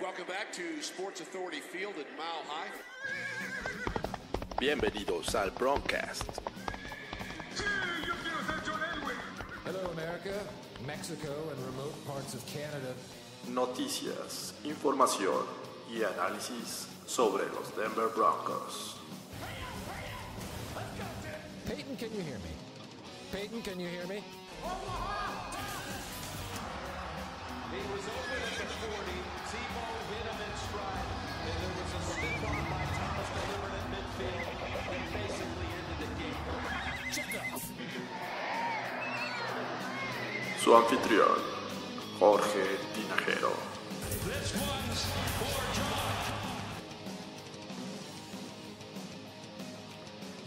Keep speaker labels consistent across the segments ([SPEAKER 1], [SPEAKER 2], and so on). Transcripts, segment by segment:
[SPEAKER 1] Welcome back to Sports Authority Field at Mile High.
[SPEAKER 2] Bienvenidos al Broncast.
[SPEAKER 3] Hello, America, Mexico, and remote parts of Canada.
[SPEAKER 2] Noticias, información y análisis sobre los Denver Broncos.
[SPEAKER 3] Peyton, can you hear me? Peyton, can you hear me?
[SPEAKER 4] He was open at the 40. Tebow hit him in stride. And there was a stiff arm by Thomas delivered at midfield and basically ended the game.
[SPEAKER 2] check Su anfitrión, Jorge Tinajero.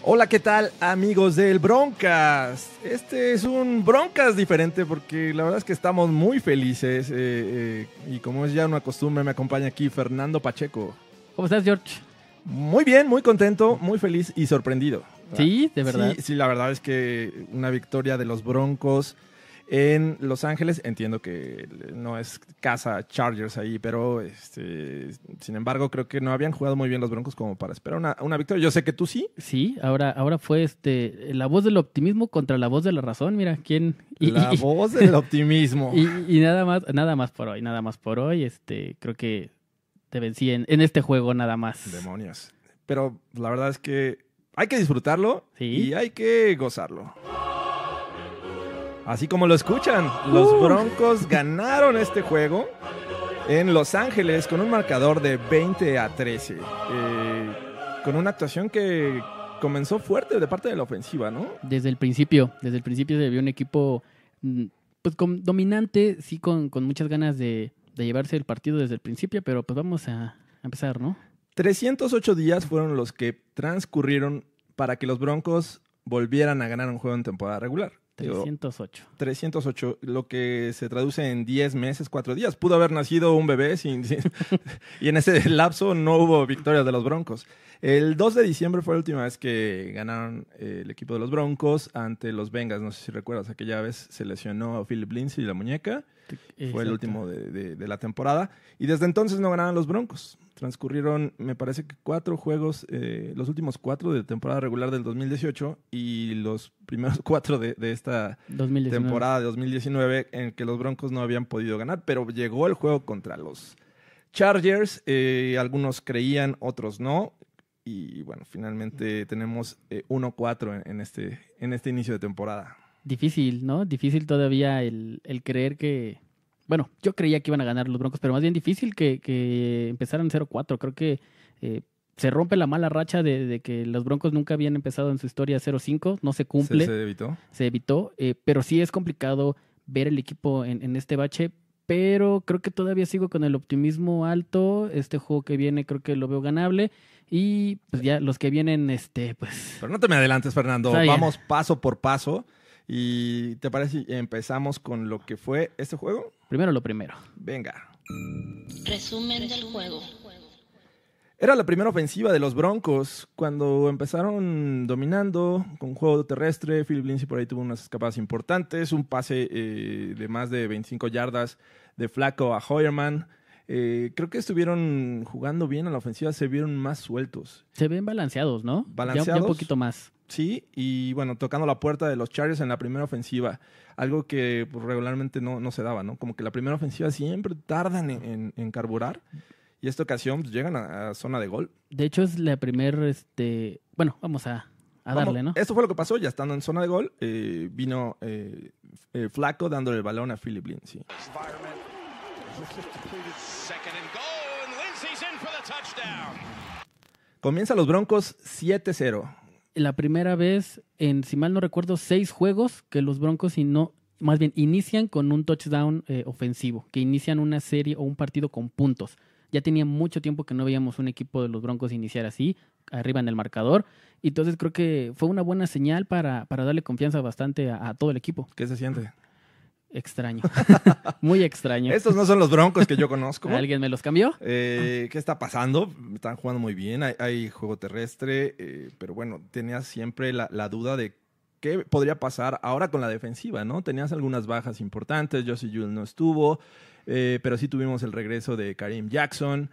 [SPEAKER 5] Hola, ¿qué tal amigos del Broncas? Este es un Broncas diferente porque la verdad es que estamos muy felices eh, eh, y como es ya una costumbre me acompaña aquí Fernando Pacheco.
[SPEAKER 6] ¿Cómo estás, George?
[SPEAKER 5] Muy bien, muy contento, muy feliz y sorprendido.
[SPEAKER 6] Sí, de verdad.
[SPEAKER 5] Sí, sí, la verdad es que una victoria de los Broncos en Los Ángeles. Entiendo que no es casa Chargers ahí, pero este, sin embargo creo que no habían jugado muy bien los Broncos como para esperar una, una victoria. Yo sé que tú sí.
[SPEAKER 6] Sí, ahora, ahora fue este la voz del optimismo contra la voz de la razón. Mira, quién. y-
[SPEAKER 5] La
[SPEAKER 6] y-
[SPEAKER 5] voz del optimismo.
[SPEAKER 6] Y, y nada más, nada más por hoy, nada más por hoy. Este, creo que te vencí en, en este juego nada más.
[SPEAKER 5] Demonios. Pero la verdad es que hay que disfrutarlo
[SPEAKER 6] Sí.
[SPEAKER 5] y hay que gozarlo. Así como lo escuchan, los Broncos ganaron este juego en Los Ángeles con un marcador de 20 a 13. eh, con una actuación que comenzó fuerte de parte de la ofensiva, ¿no?
[SPEAKER 6] Desde el principio, desde el principio se vio un equipo mm, pues con- dominante, sí con, con muchas ganas de, de llevarse el partido desde el principio, pero pues vamos a, a empezar, ¿no?
[SPEAKER 5] 308 días fueron los que transcurrieron para que los Broncos volvieran a ganar un juego en temporada regular. Digo,
[SPEAKER 6] 308.
[SPEAKER 5] 308, lo que se traduce en 10 meses, 4 días. Pudo haber nacido un bebé sin, sin- y en ese lapso no hubo victorias de los Broncos. El 2 de diciembre fue la última vez que ganaron eh, el equipo de los Broncos ante los Bengals. No sé si recuerdas, aquella vez se lesionó a Philip Lindsay la muñeca. Fue el último de, de- de la temporada. Y desde entonces no ganaron los Broncos. Transcurrieron, me parece que cuatro juegos, eh, los últimos cuatro de temporada regular del 2018 y los primeros cuatro de, de esta
[SPEAKER 6] 2019.
[SPEAKER 5] temporada de 2019 en que los Broncos no habían podido ganar, pero llegó el juego contra los Chargers. eh, algunos creían, otros no. Y bueno, finalmente tenemos eh, 1-4 en, en este, en este inicio de temporada.
[SPEAKER 6] Difícil, ¿no? Difícil todavía el, el creer que... Bueno, yo creía que iban a ganar los Broncos, pero más bien difícil que, que empezaran 0-4. Creo que eh, se rompe la mala racha de, de que los Broncos nunca habían empezado en su historia 0-5. No se cumple,
[SPEAKER 5] Se,
[SPEAKER 6] se,
[SPEAKER 5] se evitó.
[SPEAKER 6] evitó. eh, pero sí es complicado ver el equipo en, en este bache. Pero creo que todavía sigo con el optimismo alto. Este juego que viene creo que lo veo ganable. Y pues ya los que vienen, este, pues...
[SPEAKER 5] Pero no te me adelantes, Fernando.
[SPEAKER 6] Está bien.
[SPEAKER 5] Vamos paso por paso. ¿Y te parece si empezamos con lo que fue este juego?
[SPEAKER 6] Primero lo primero.
[SPEAKER 5] Venga.
[SPEAKER 7] Resumen del juego.
[SPEAKER 5] Era la primera ofensiva de los Broncos cuando empezaron dominando con juego terrestre. Philip Lindsay por ahí tuvo unas escapadas importantes, un pase eh, de más de 25 yardas de Flaco a Hoyerman. Eh, creo que estuvieron jugando bien a la ofensiva, se vieron más sueltos.
[SPEAKER 6] Se ven balanceados, ¿no? Ya- Ya,
[SPEAKER 5] Balanceados.
[SPEAKER 6] un poquito más.
[SPEAKER 5] Sí, y bueno, tocando la puerta de los Chargers en la primera ofensiva, algo que pues, regularmente no, no se daba, ¿no? Como que la primera ofensiva siempre tardan en, en- en carburar y esta ocasión pues, llegan a, a zona de gol.
[SPEAKER 6] De hecho, es la primer, este... Bueno, vamos a, a
[SPEAKER 5] Vamos,
[SPEAKER 6] darle, ¿no?
[SPEAKER 5] Esto fue lo que pasó, ya estando en zona de gol, eh, vino eh, eh, Flaco dándole el balón a Philip Lindsay.
[SPEAKER 1] Environment. Second and goal, and Lindsey's in for the touchdown.
[SPEAKER 5] Comienza los Broncos 7-0.
[SPEAKER 6] La primera vez en, si mal no recuerdo, seis juegos que los Broncos y no... Más bien, inician con un touchdown eh, ofensivo, que inician una serie o un partido con puntos. Ya tenía mucho tiempo que no veíamos un equipo de los Broncos iniciar así, arriba en el marcador. Y entonces creo que fue una buena señal para, para darle confianza bastante a, a todo el equipo.
[SPEAKER 5] ¿Qué se siente?
[SPEAKER 6] Extraño. Muy extraño.
[SPEAKER 5] Estos no son los Broncos que yo conozco.
[SPEAKER 6] ¿Alguien me los cambió?
[SPEAKER 5] Eh, ¿Qué está pasando? Están jugando muy bien, hay, hay juego terrestre, eh, pero bueno, tenías siempre la, la duda de qué podría pasar ahora con la defensiva, ¿no? Tenías algunas bajas importantes, Josie Jules no estuvo, Eh, pero sí tuvimos el regreso de Karim Jackson.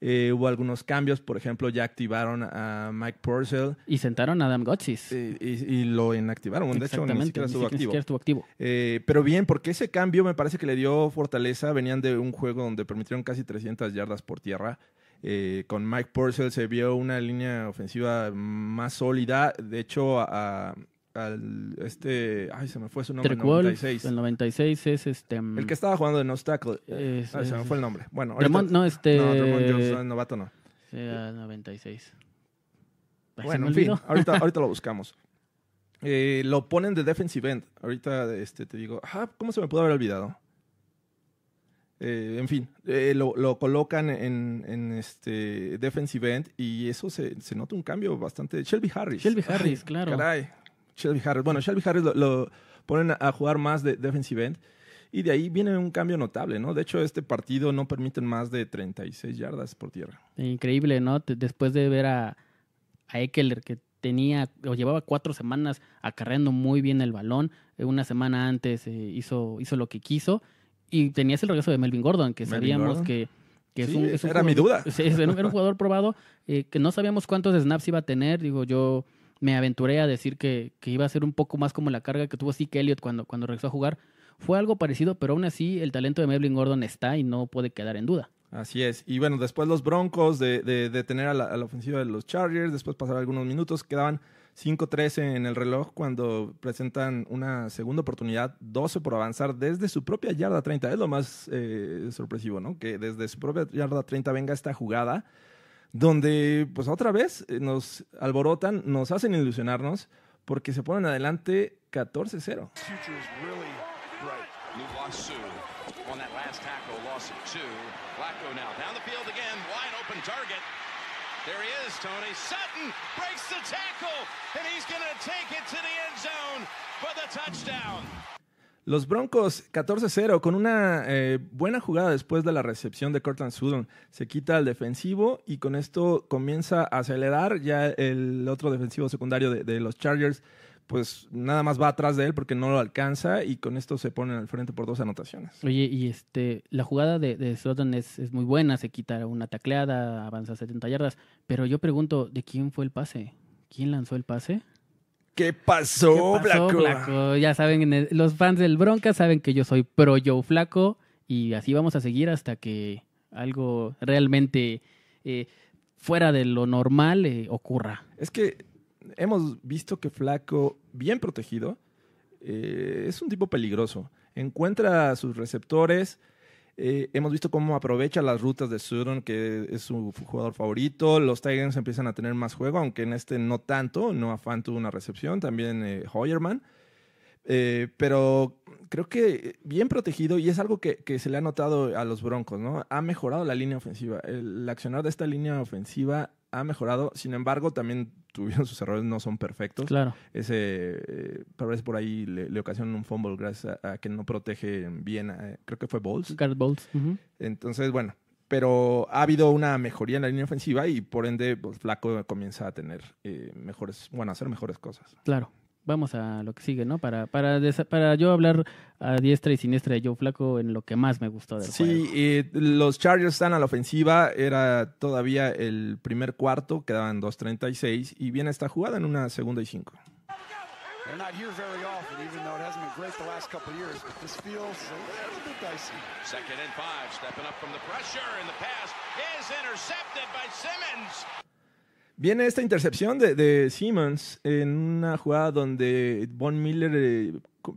[SPEAKER 5] Eh, hubo algunos cambios, por ejemplo, ya activaron a Mike Purcell
[SPEAKER 6] Y sentaron a Adam Gotsis.
[SPEAKER 5] eh, y, y lo inactivaron. De hecho, ni siquiera
[SPEAKER 6] ni
[SPEAKER 5] estuvo
[SPEAKER 6] ni
[SPEAKER 5] activo.
[SPEAKER 6] siquiera estuvo activo.
[SPEAKER 5] Eh, pero bien, porque ese cambio me parece que le dio fortaleza. Venían de un juego donde permitieron casi 300 yardas por tierra. Eh, con Mike Purcell se vio una línea ofensiva más sólida. De hecho, a- al este. Ay, se me fue su nombre.
[SPEAKER 6] Wolf,
[SPEAKER 5] 96.
[SPEAKER 6] el 96 es este... mm,
[SPEAKER 5] El que estaba jugando de nose tackle.
[SPEAKER 6] Es-
[SPEAKER 5] Ay, se me fue el nombre. Bueno,
[SPEAKER 6] Ramón- no, este-
[SPEAKER 5] No, Ramón Johnson, novato no.
[SPEAKER 6] sí, el 96. Ay, se
[SPEAKER 5] Bueno, en fin, ahorita, ahorita lo buscamos. Eh, lo ponen de defensive end. Ahorita este, te digo, ah, ¿cómo se me pudo haber olvidado? Eh, en fin, eh, lo, lo colocan en, en este defensive end y eso se, se nota un cambio bastante. Shelby Harris.
[SPEAKER 6] Shelby Harris, claro.
[SPEAKER 5] Caray, Shelby Harris. Bueno, Shelby Harris lo, lo ponen a, jugar más de defensive end y de ahí viene un cambio notable, ¿no? De hecho, este partido no permiten más de 36 yardas por tierra.
[SPEAKER 6] Increíble, ¿no? Después de ver a, a Eckler que tenía o llevaba cuatro semanas acarreando muy bien el balón, eh, una semana antes eh, hizo, hizo lo que quiso y tenías el regreso de Melvin Gordon, que
[SPEAKER 5] Melvin
[SPEAKER 6] sabíamos
[SPEAKER 5] Gordon.
[SPEAKER 6] que, que es
[SPEAKER 5] Sí,
[SPEAKER 6] un, es un
[SPEAKER 5] era mi duda.
[SPEAKER 6] Sí, era, un, era un jugador probado, eh, que no sabíamos cuántos snaps iba a tener. Digo, yo me aventuré a decir que, que iba a ser un poco más como la carga que tuvo Zeke Elliott cuando, cuando regresó a jugar. Fue algo parecido, pero aún así el talento de Melvin Gordon está y no puede quedar en duda.
[SPEAKER 5] Así es. Y bueno, después los Broncos de, de, tener a la, a la ofensiva de los Chargers, después pasar algunos minutos, quedaban 5-13 en el reloj cuando presentan una segunda oportunidad, 12 por avanzar desde su propia yarda 30. Es lo más eh, sorpresivo, ¿no? Que desde su propia yarda 30 venga esta jugada donde pues otra vez eh, nos alborotan, nos hacen ilusionarnos porque se ponen adelante 14-0.
[SPEAKER 1] Future is really bright.
[SPEAKER 4] Lou lost Sue. On that last tackle, loss of two. Flacco now down the field again, wide open target. There he is, Tony. Sutton breaks the tackle, and he's going to take it to the end zone for the touchdown.
[SPEAKER 5] Los Broncos 14-0 con una eh, buena jugada después de la recepción de Cortland Sutton. Se quita el defensivo y con esto comienza a acelerar. Ya el otro defensivo secundario de, de los Chargers, pues nada más va atrás de él porque no lo alcanza y con esto se ponen al frente por dos anotaciones.
[SPEAKER 6] Oye, y este, la jugada de, de Sutton es, es muy buena, se quita una tacleada, avanza 70 yardas, pero yo pregunto, ¿de quién fue el pase? ¿Quién lanzó el pase?
[SPEAKER 5] ¿Qué pasó,
[SPEAKER 6] ¿Qué pasó, Flaco? Ya saben, el- los fans del Bronca saben que yo soy pro Joe Flaco y así vamos a seguir hasta que algo realmente eh, fuera de lo normal eh, ocurra.
[SPEAKER 5] Es que hemos visto que Flaco, bien protegido, eh, es un tipo peligroso. Encuentra a sus receptores. Eh, hemos visto cómo aprovecha las rutas de Sutton, que es su jugador favorito. Los Tigers empiezan a tener más juego, aunque en este no tanto. No Fan tuvo una recepción, también eh, Hoyerman. Eh, pero creo que bien protegido y es algo que, que se le ha notado a los Broncos, ¿no? Ha mejorado la línea ofensiva. El, el accionar de esta línea ofensiva ha mejorado. Sin embargo, también tuvieron sus errores, no son perfectos.
[SPEAKER 6] Claro.
[SPEAKER 5] Ese, eh, tal vez por ahí le, le ocasionan un fumble gracias a, a que no protege bien, eh, creo que fue Bowles.
[SPEAKER 6] Garrett Bowles.
[SPEAKER 5] Entonces, bueno, pero ha habido una mejoría en la línea ofensiva y por ende, pues, Flaco comienza a tener eh, mejores, bueno, a hacer mejores cosas.
[SPEAKER 6] Claro. Vamos a lo que sigue, ¿no? Para, para, para yo hablar a diestra y siniestra de Joe Flaco en lo que más me gustó del
[SPEAKER 5] Sí,
[SPEAKER 6] juego.
[SPEAKER 5] eh, los Chargers están a la ofensiva, era todavía el primer cuarto, quedaban 2.36 y viene esta jugada en una segunda y cinco. Viene esta intercepción de, de Simmons en una jugada donde Von Miller eh,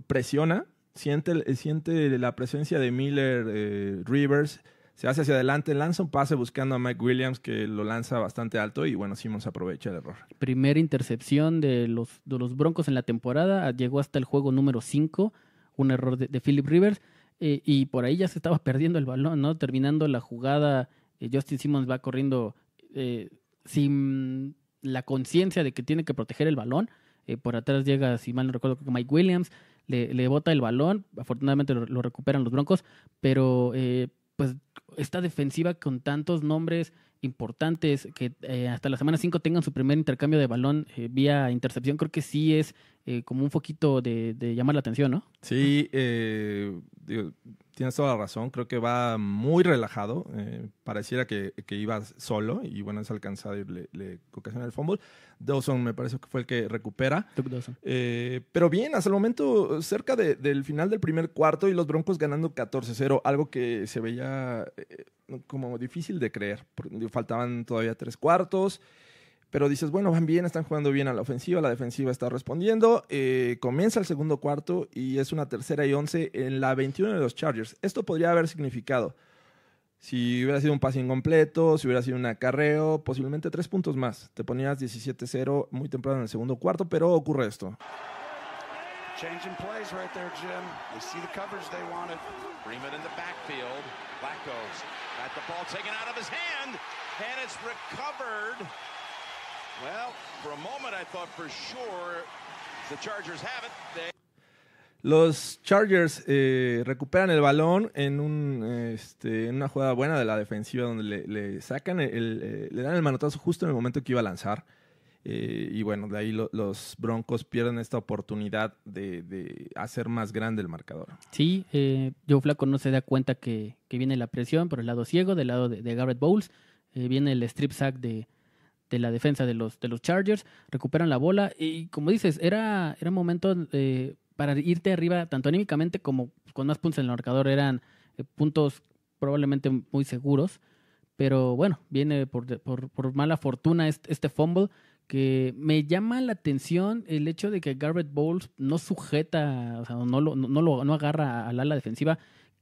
[SPEAKER 5] presiona, siente, siente la presencia de Miller eh, Rivers, se hace hacia adelante, lanza un pase buscando a Mike Williams que lo lanza bastante alto y bueno, Simmons aprovecha el error.
[SPEAKER 6] Primera intercepción de los, de los Broncos en la temporada. Llegó hasta el juego número 5. Un error de, de Philip Rivers. eh, y por ahí ya se estaba perdiendo el balón, ¿no? Terminando la jugada, eh, Justin Simmons va corriendo eh, sin la conciencia de que tiene que proteger el balón. Eh, por atrás llega, si mal no recuerdo, que Mike Williams. Le, le bota el balón. Afortunadamente lo, lo recuperan los Broncos. Pero, eh, pues, esta defensiva con tantos nombres importantes, que eh, hasta la semana 5 tengan su primer intercambio de balón eh, vía intercepción, creo que sí es eh, como un foquito de, de llamar la atención, ¿no?
[SPEAKER 5] Sí, eh, digo, tienes toda la razón. Creo que va muy relajado. eh, pareciera que, que iba solo y bueno, es alcanzado y le, le ocasiona el fumble. Dawson me parece que fue el que recupera. Eh, pero bien, hasta el momento cerca de- del final del primer cuarto y los Broncos ganando 14-0, algo que se veía eh, como difícil de creer. porque Faltaban todavía tres cuartos, pero dices, bueno, van bien, están jugando bien a la ofensiva, la defensiva está respondiendo. Eh, comienza el segundo cuarto y es una tercera y once en la 21 de los Chargers. Esto podría haber significado, si hubiera sido un pase incompleto, si hubiera sido un acarreo, posiblemente tres puntos más. Te ponías 17-0 muy temprano en el segundo cuarto, pero ocurre esto.
[SPEAKER 8] Changing plays right there, Jim. They see the coverage they wanted.
[SPEAKER 4] Freeman in the backfield. Flacco's got the ball taken out of his hand, and it's recovered.
[SPEAKER 5] Los Chargers eh, recuperan el balón en, un, este, en una jugada buena de la defensiva donde le, le sacan el, el, eh, le dan el manotazo justo en el momento que iba a lanzar. Eh, y bueno, de ahí lo- los Broncos pierden esta oportunidad de, de hacer más grande el marcador.
[SPEAKER 6] Sí, eh, Joe Flaco no se da cuenta que, que viene la presión por el lado ciego, del lado de, de Garrett Bowles. Eh, viene el strip sack de, de la defensa de los, de los Chargers. Recuperan la bola. Y como dices, era, era momento eh, para irte arriba, tanto anímicamente como con más puntos en el marcador. Eran eh, puntos probablemente muy seguros. Pero bueno, viene por, por, por mala fortuna este, fumble que me llama la atención el hecho de que Garrett Bowles no sujeta, o sea, no lo, no, lo no agarra al ala defensiva.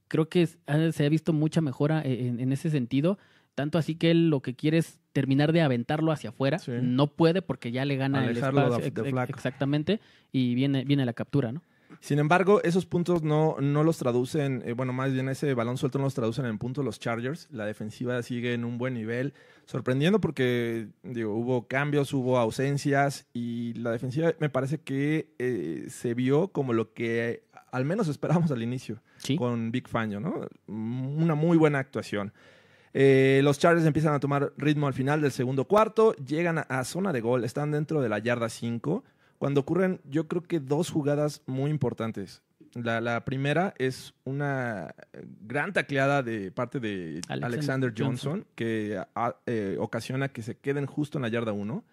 [SPEAKER 6] Creo que se ha visto mucha mejora e, en, en ese sentido. Tanto así que él lo que quiere es terminar de aventarlo hacia afuera.
[SPEAKER 5] Sí.
[SPEAKER 6] No puede porque ya le gana el
[SPEAKER 5] Alejarlo de-
[SPEAKER 6] espacio.
[SPEAKER 5] de Flacco.
[SPEAKER 6] Exactamente. Y viene, viene la captura, ¿no?
[SPEAKER 5] Sin embargo, esos puntos no, no los traducen, eh, bueno, más bien ese balón suelto no los traducen en puntos los Chargers. La defensiva sigue en un buen nivel, sorprendiendo porque, digo, hubo cambios, hubo ausencias y la defensiva me parece que eh, se vio como lo que al menos esperábamos al inicio
[SPEAKER 6] Sí.
[SPEAKER 5] con Big Fangio, ¿no? Una muy buena actuación. Eh, los Chargers empiezan a tomar ritmo al final del segundo cuarto, llegan a, a zona de gol, están dentro de la yarda 5, cuando ocurren yo creo que dos jugadas muy importantes. La, la primera es una gran tacleada de parte de
[SPEAKER 6] Alexander
[SPEAKER 5] Alexander, Johnson,
[SPEAKER 6] Johnson.
[SPEAKER 5] que eh, ocasiona que se queden justo en la yarda 1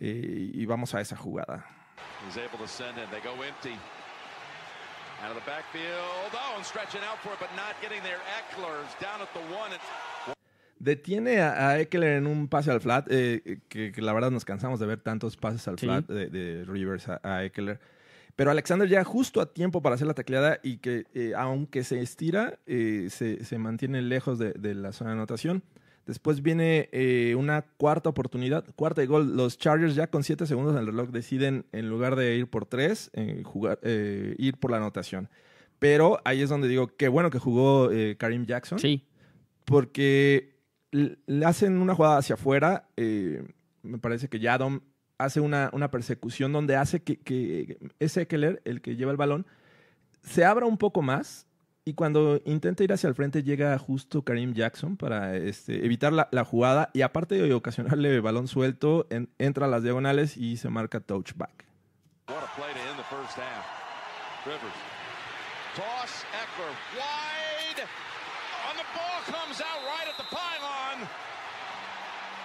[SPEAKER 5] y vamos a esa jugada. Detiene a, a Eckler en un pase al flat, eh, que, que la verdad nos cansamos de ver tantos pases al
[SPEAKER 6] Sí.
[SPEAKER 5] flat de, de Rivers a, a Eckler. Pero Alexander ya justo a tiempo para hacer la tacleada y que eh, aunque se estira, eh, se, se mantiene lejos de, de la zona de anotación. Después viene una cuarta oportunidad, cuarta y gol. Los Chargers ya con siete segundos en el reloj deciden, en lugar de ir por tres, eh, jugar, eh, ir por la anotación. Pero ahí es donde digo, qué bueno que jugó Karim Jackson
[SPEAKER 6] Sí.
[SPEAKER 5] porque le hacen una jugada hacia afuera. eh, me parece que Yadom hace una, una persecución donde hace que, que ese Eckler, el que lleva el balón, se abra un poco más. Y cuando intenta ir hacia el frente, llega justo Karim Jackson para este, evitar la, la jugada. Y aparte de ocasionarle balón suelto, en- entra a las diagonales y se marca touchback.
[SPEAKER 4] Rivers. Toss. Eckler. On the ball comes out right at the pylon. They say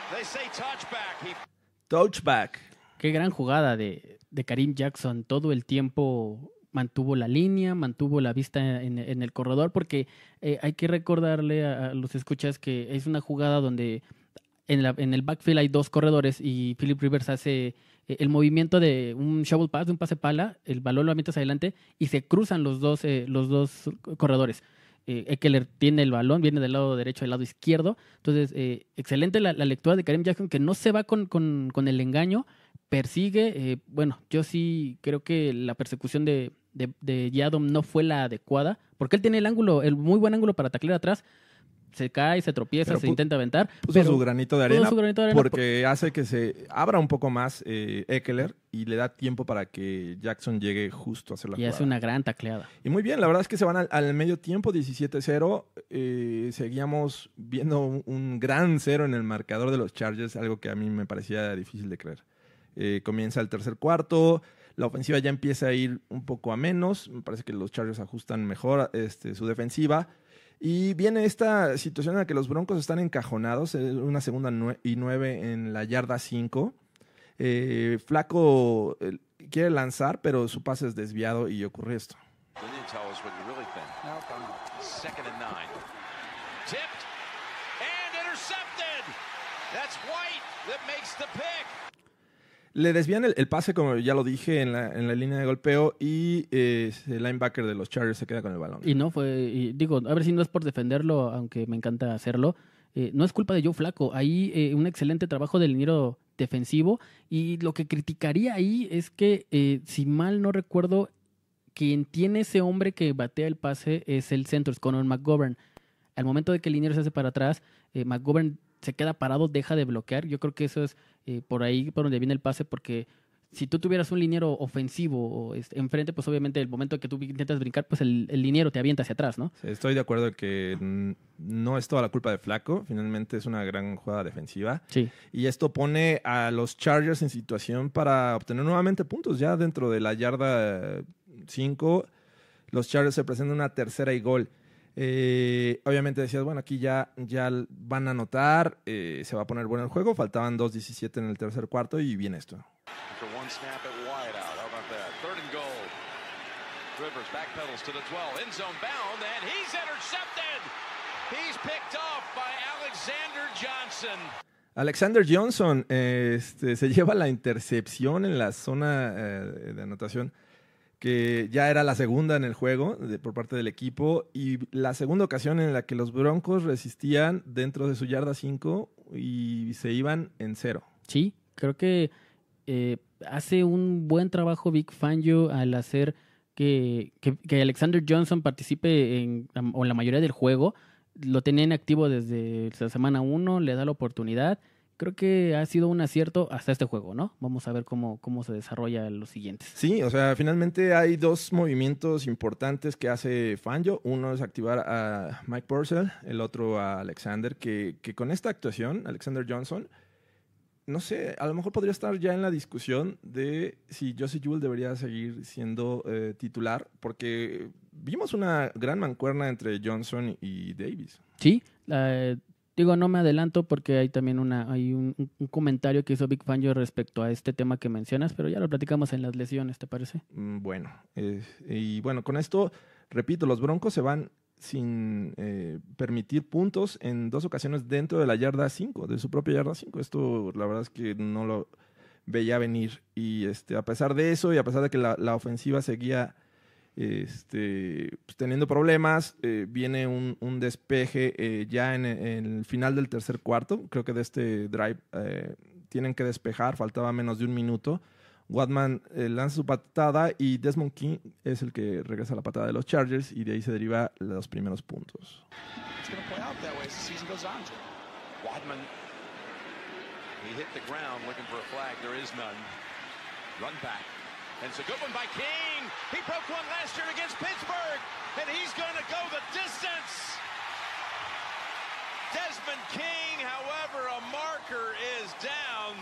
[SPEAKER 4] touchback.
[SPEAKER 6] Qué gran jugada de, de Karim Jackson. Todo el tiempo mantuvo la línea, mantuvo la vista en, en el corredor, porque eh, hay que recordarle a, a los escuchas que es una jugada donde en, la- en el backfield hay dos corredores y Philip Rivers hace eh, el movimiento de un shovel pass, de un pase pala, el balón lo hacia adelante y se cruzan los dos, eh, los dos corredores. Eh, Eckler tiene el balón, viene del lado derecho del lado izquierdo. Entonces, eh, excelente la, lectura de Karim Jackson, que no se va con, con- con el engaño, persigue. eh, bueno, yo sí creo que la persecución de, de, de Yadom no fue la adecuada, porque él tiene el ángulo, el muy buen ángulo para taclear atrás. Se cae, se tropieza,
[SPEAKER 5] Pero
[SPEAKER 6] se intenta aventar.
[SPEAKER 5] Puso
[SPEAKER 6] pero
[SPEAKER 5] su granito de arena,
[SPEAKER 6] su granito de arena
[SPEAKER 5] porque hace que se abra un poco más eh, Eckler y le da tiempo para que Jackson llegue justo a hacer la
[SPEAKER 6] y hace
[SPEAKER 5] jugada.
[SPEAKER 6] una gran tacleada.
[SPEAKER 5] Y muy bien, la verdad es que se van al, al medio tiempo, 17-0. Eh, seguíamos viendo un, un gran cero en el marcador de los Chargers, algo que a mí me parecía difícil de creer. Eh, comienza el tercer cuarto, la ofensiva ya empieza a ir un poco a menos. Me parece que los Chargers ajustan mejor este, su defensiva. Y viene esta situación en la que los Broncos están encajonados, eh, una segunda nue- y nueve en la yarda 5. Eh, Flaco eh, quiere lanzar, pero su pase es desviado y ocurre esto.
[SPEAKER 4] Then you tell us what you really think.
[SPEAKER 8] Nope, I'm not.
[SPEAKER 4] Second and nine. Tipped and intercepted. That's White that makes the pick.
[SPEAKER 5] Le desvían el, pase, como ya lo dije, en la, en la línea de golpeo y eh, el linebacker de los Chargers se queda con el balón.
[SPEAKER 6] Y no fue, y digo, a ver si no es por defenderlo, aunque me encanta hacerlo. eh, no es culpa de Joe Flaco. Ahí eh, un excelente trabajo del liniero defensivo. Y lo que criticaría ahí es que, eh, si mal no recuerdo, quien tiene ese hombre que batea el pase es el centro, es Conor McGovern. Al momento de que el liniero se hace para atrás, eh, McGovern se queda parado, deja de bloquear. Yo creo que eso es eh, por ahí por donde viene el pase, porque si tú tuvieras un liniero ofensivo este, enfrente, pues obviamente el momento que tú intentas brincar, pues el, el liniero te avienta hacia atrás, ¿no?
[SPEAKER 5] Estoy de acuerdo que no es toda la culpa de Flaco, finalmente es una gran jugada defensiva.
[SPEAKER 6] Sí.
[SPEAKER 5] Y esto pone a los Chargers en situación para obtener nuevamente puntos. Ya dentro de la yarda 5, los Chargers se presentan una tercera y gol. Eh, obviamente decías, bueno, aquí ya, ya van a anotar, eh, se va a poner bueno el juego. Faltaban 2.17 en el tercer cuarto y viene esto.
[SPEAKER 4] Rivers backpedals to the 12. End zone bound, and he's intercepted. He's picked off by Alexander Johnson.
[SPEAKER 5] Alexander Johnson este, se lleva la intercepción en la zona eh, de anotación, que ya era la segunda en el juego de- por parte del equipo, y la segunda ocasión en la que los Broncos resistían dentro de su yarda 5 y se iban en cero.
[SPEAKER 6] Sí, creo que eh, hace un buen trabajo Vic Fangio al hacer que, que- Alexander Johnson participe en, en la mayoría del juego. Lo tenía en activo desde la semana 1, le da la oportunidad. Creo que ha sido un acierto hasta este juego, ¿no? Vamos a ver cómo, cómo se desarrolla los siguientes.
[SPEAKER 5] Sí, o sea, finalmente hay dos movimientos importantes que hace Fangio. Uno es activar a Mike Purcell, el otro a Alexander, que, que con esta actuación, Alexander Johnson, no sé, a lo mejor podría estar ya en la discusión de si Josie Jewell debería seguir siendo eh, titular, porque vimos una gran mancuerna entre Johnson y Davis.
[SPEAKER 6] Sí, la- digo, no me adelanto porque hay también una, hay un, comentario que hizo Big Fangio respecto a este tema que mencionas, pero ya lo platicamos en las lesiones, ¿te parece?
[SPEAKER 5] Mm, Bueno, y bueno, con esto, repito, los Broncos se van sin eh, permitir puntos en dos ocasiones dentro de la yarda 5, de su propia yarda 5. Esto la verdad es que no lo veía venir. Y este, a pesar de eso, y a pesar de que la, la ofensiva seguía este, pues, teniendo problemas, eh, viene un, un despeje eh, ya en, en el final del tercer cuarto. Creo que de este drive eh, tienen que despejar, faltaba menos de un minuto. Watman eh, lanza su patada y Desmond King es el que regresa la patada de los Chargers y de ahí se deriva los primeros puntos.
[SPEAKER 8] It's going to play out that way as the season goes on.
[SPEAKER 4] Wadman. He hit the ground looking for a flag. There is none. Run back. And it's a good one by King. He broke one last year against Pittsburgh. And he's going to go the distance. Desmond King, however, a marker is down.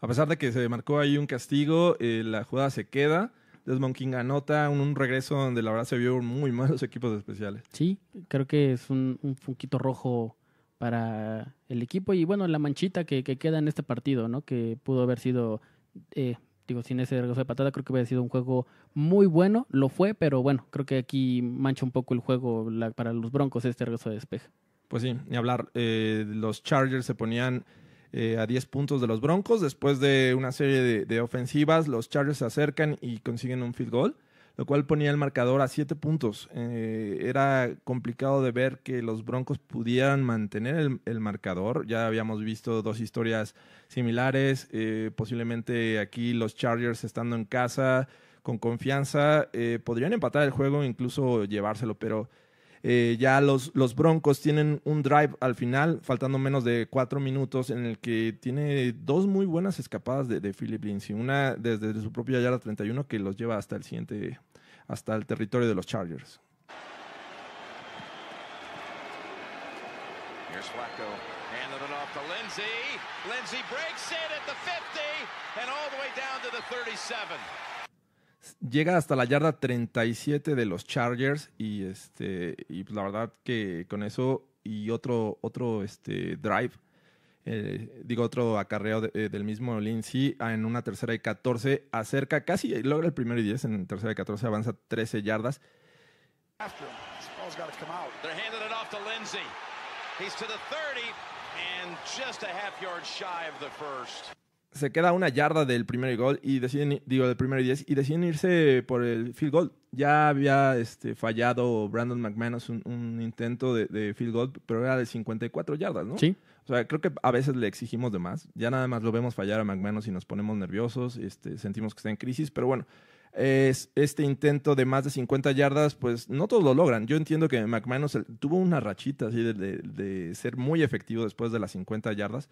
[SPEAKER 5] A pesar de que se marcó ahí un castigo, eh, la jugada se queda. Desmond King anota un, un regreso donde la verdad se vio muy mal los equipos especiales.
[SPEAKER 6] Sí, creo que es un, un foquito rojo para el equipo y bueno, la manchita que, que queda en este partido, ¿no? Que pudo haber sido, eh, digo, sin ese regreso de patada, creo que hubiera sido un juego muy bueno, lo fue, pero bueno, creo que aquí mancha un poco el juego para los Broncos este regreso de despeje.
[SPEAKER 5] Pues sí, ni hablar. eh, los Chargers se ponían eh, a 10 puntos de los Broncos. Después de una serie de, de ofensivas, los Chargers se acercan y consiguen un field goal, lo cual ponía el marcador a 7 puntos. Eh, era complicado de ver que los Broncos pudieran mantener el, el marcador. Ya habíamos visto dos historias similares. eh, posiblemente aquí los Chargers estando en casa con confianza eh, podrían empatar el juego, incluso llevárselo, pero Eh, ya los, Broncos tienen un drive al final, faltando menos de cuatro minutos, en el que tiene dos muy buenas escapadas de, de Philip Lindsay. Una desde su propia yarda 31 que los lleva hasta el siguiente, hasta el territorio de los Chargers.
[SPEAKER 4] Here's Flacco handing it off to Lindsay. Lindsay breaks it at the 50 and all the way down to the 37.
[SPEAKER 5] Llega hasta la yarda 37 de los Chargers y este y pues la verdad que con eso y otro otro este drive eh, digo otro acarreo eh, del mismo Lindsay en una tercera y 14 acerca casi logra el primero y 10 en tercera y 14 avanza 13 yardas
[SPEAKER 8] After him. This ball's got to come out.
[SPEAKER 4] They're handing it off to Lindsay. He's to the 30 and just a half yard shy of the first.
[SPEAKER 5] se queda una yarda del primer gol y deciden, digo, del primer y 10 y deciden irse por el field goal. Ya había este, fallado Brandon McManus un, un intento de, de field goal, pero era de 54 yardas, ¿no?
[SPEAKER 6] Sí.
[SPEAKER 5] O sea, creo que a veces le exigimos de más. Ya nada más lo vemos fallar a McManus y nos ponemos nerviosos, este, sentimos que está en crisis, pero bueno, es, este intento de más de 50 yardas, pues no todos lo logran. Yo entiendo que McManus tuvo una rachita así de, de- de ser muy efectivo después de las 50 yardas.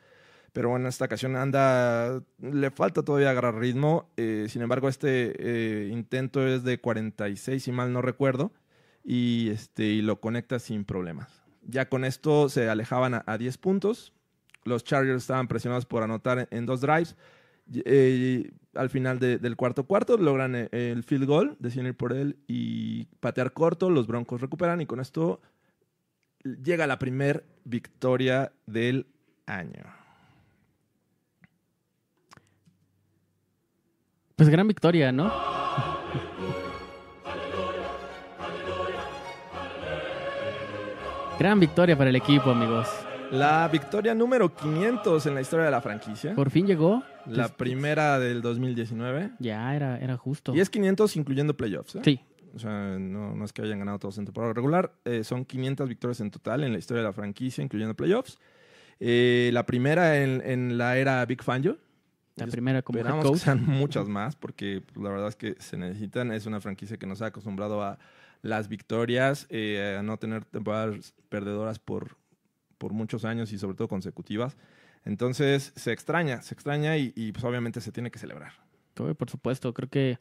[SPEAKER 5] Pero en esta ocasión anda, le falta todavía agarrar ritmo. eh, sin embargo, este eh, intento es de 46, si mal no recuerdo, y, este, y lo conecta sin problemas. Ya con esto se alejaban a, a 10 puntos. Los Chargers estaban presionados por anotar en, dos drives. Eh, al final de- del cuarto cuarto logran eh, el field goal, deciden ir por él y patear corto. Los Broncos recuperan y con esto llega la primer victoria del año.
[SPEAKER 6] Pues gran victoria, ¿no? Gran victoria para el equipo, amigos.
[SPEAKER 5] La victoria número 500 en la historia de la franquicia.
[SPEAKER 6] Por fin llegó.
[SPEAKER 5] La
[SPEAKER 6] Pues,
[SPEAKER 5] primera del 2019.
[SPEAKER 6] Ya era, era justo.
[SPEAKER 5] Y es 500 incluyendo playoffs. ¿eh?
[SPEAKER 6] Sí,
[SPEAKER 5] O sea, no, no es que hayan ganado todos en temporada regular. eh, son 500 victorias en total en la historia de la franquicia, incluyendo playoffs. Eh, la primera en, en la era Big Fangio.
[SPEAKER 6] La primera como
[SPEAKER 5] que
[SPEAKER 6] coach.
[SPEAKER 5] sean muchas más, porque pues, la verdad es que se necesitan. Es una franquicia que nos ha acostumbrado a las victorias, eh, a no tener temporadas perdedoras por, por muchos años y sobre todo consecutivas. Entonces se extraña, se extraña y, y, pues obviamente se tiene que celebrar.
[SPEAKER 6] Por supuesto, creo que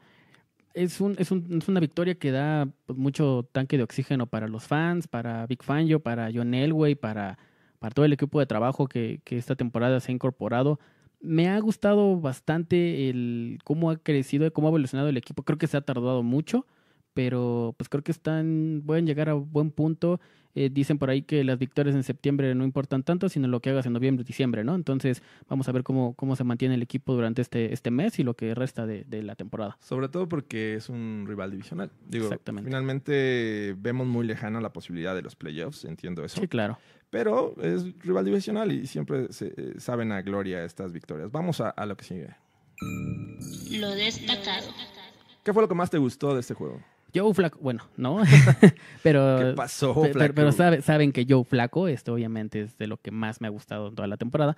[SPEAKER 6] es, un, es, un- es una victoria que da pues, mucho tanque de oxígeno para los fans, para Big Fangio, para John Elway, para, para todo el equipo de trabajo que, que esta temporada se ha incorporado. Me ha gustado bastante el cómo ha crecido, cómo ha evolucionado el equipo. Creo que se ha tardado mucho, pero pues creo que están, pueden llegar a buen punto. Eh, dicen por ahí que las victorias en septiembre no importan tanto, sino lo que hagas en noviembre diciembre, ¿no? Entonces vamos a ver cómo, cómo se mantiene el equipo durante este, este mes y lo que resta de, de la temporada.
[SPEAKER 5] Sobre todo porque es un rival divisional. Digo,
[SPEAKER 6] Exactamente.
[SPEAKER 5] finalmente vemos muy lejana la posibilidad de los playoffs, entiendo eso.
[SPEAKER 6] Sí, claro.
[SPEAKER 5] Pero es rival divisional y siempre se, eh, saben a gloria estas victorias. Vamos a, a lo que sigue.
[SPEAKER 7] Lo destacado.
[SPEAKER 5] ¿Qué fue lo que más te gustó de este juego?
[SPEAKER 6] Joe Flaco, bueno, no, pero,
[SPEAKER 5] ¿Qué pasó, Flaco?
[SPEAKER 6] pero sabe- saben que Joe Flaco, esto obviamente es de lo que más me ha gustado en toda la temporada.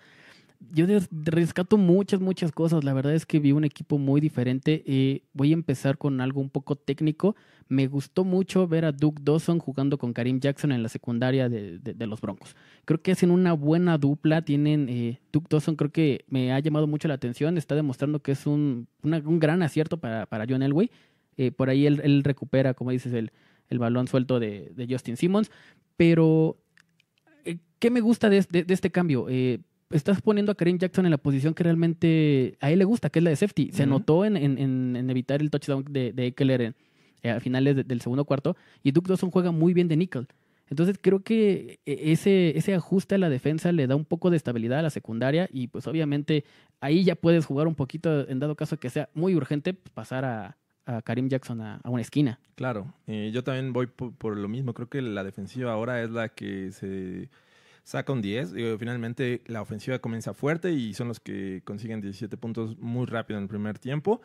[SPEAKER 6] Yo rescato muchas, muchas cosas. La verdad es que vi un equipo muy diferente. Eh, voy a empezar con algo un poco técnico. Me gustó mucho ver a Duke Dawson jugando con Karim Jackson en la secundaria de, de- de los Broncos. Creo que hacen una buena dupla. Tienen eh, Duke Dawson, creo que me ha llamado mucho la atención. Está demostrando que es un, una- un gran acierto para, para John Elway. Eh, por ahí él, él recupera, como dices, el, el balón suelto de, de Justin Simmons. Pero, eh, ¿qué me gusta de, de- de este cambio? Eh, estás poniendo a Karim Jackson en la posición que realmente a él le gusta, que es la de safety. Se notó en, en- en- en evitar el touchdown de, de Eckler en- a finales de- del segundo cuarto. Y Duke Dawson juega muy bien de nickel. Entonces creo que ese, ese ajuste a la defensa le da un poco de estabilidad a la secundaria y pues obviamente ahí ya puedes jugar un poquito, en dado caso que sea muy urgente, pasar a, a Karim Jackson a, una esquina.
[SPEAKER 5] Claro, eh, yo también voy por, lo mismo. Creo que la defensiva ahora es la que se saca un 10. Digo, finalmente la ofensiva comienza fuerte y son los que consiguen 17 puntos muy rápido en el primer tiempo.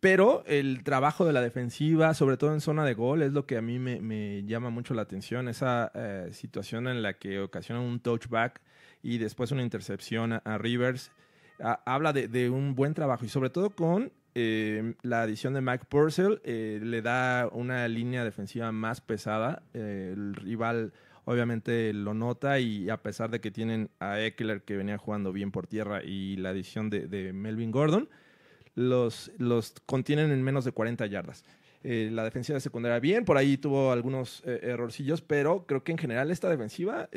[SPEAKER 5] Pero el trabajo de la defensiva, sobre todo en zona de gol, es lo que a mí me, llama mucho la atención. Esa eh, situación en la que ocasiona un touchback y después una intercepción a, Rivers. habla de un buen trabajo y sobre todo con eh, la adición de Mike Purcell eh, le da una línea defensiva más pesada. Eh, el rival obviamente lo nota y a pesar de que tienen a Eckler que venía jugando bien por tierra y la adición de, de Melvin Gordon, los, los contienen en menos de 40 yardas. Eh, la defensiva de secundaria bien, por ahí tuvo algunos errorcillos, pero creo que en general esta defensiva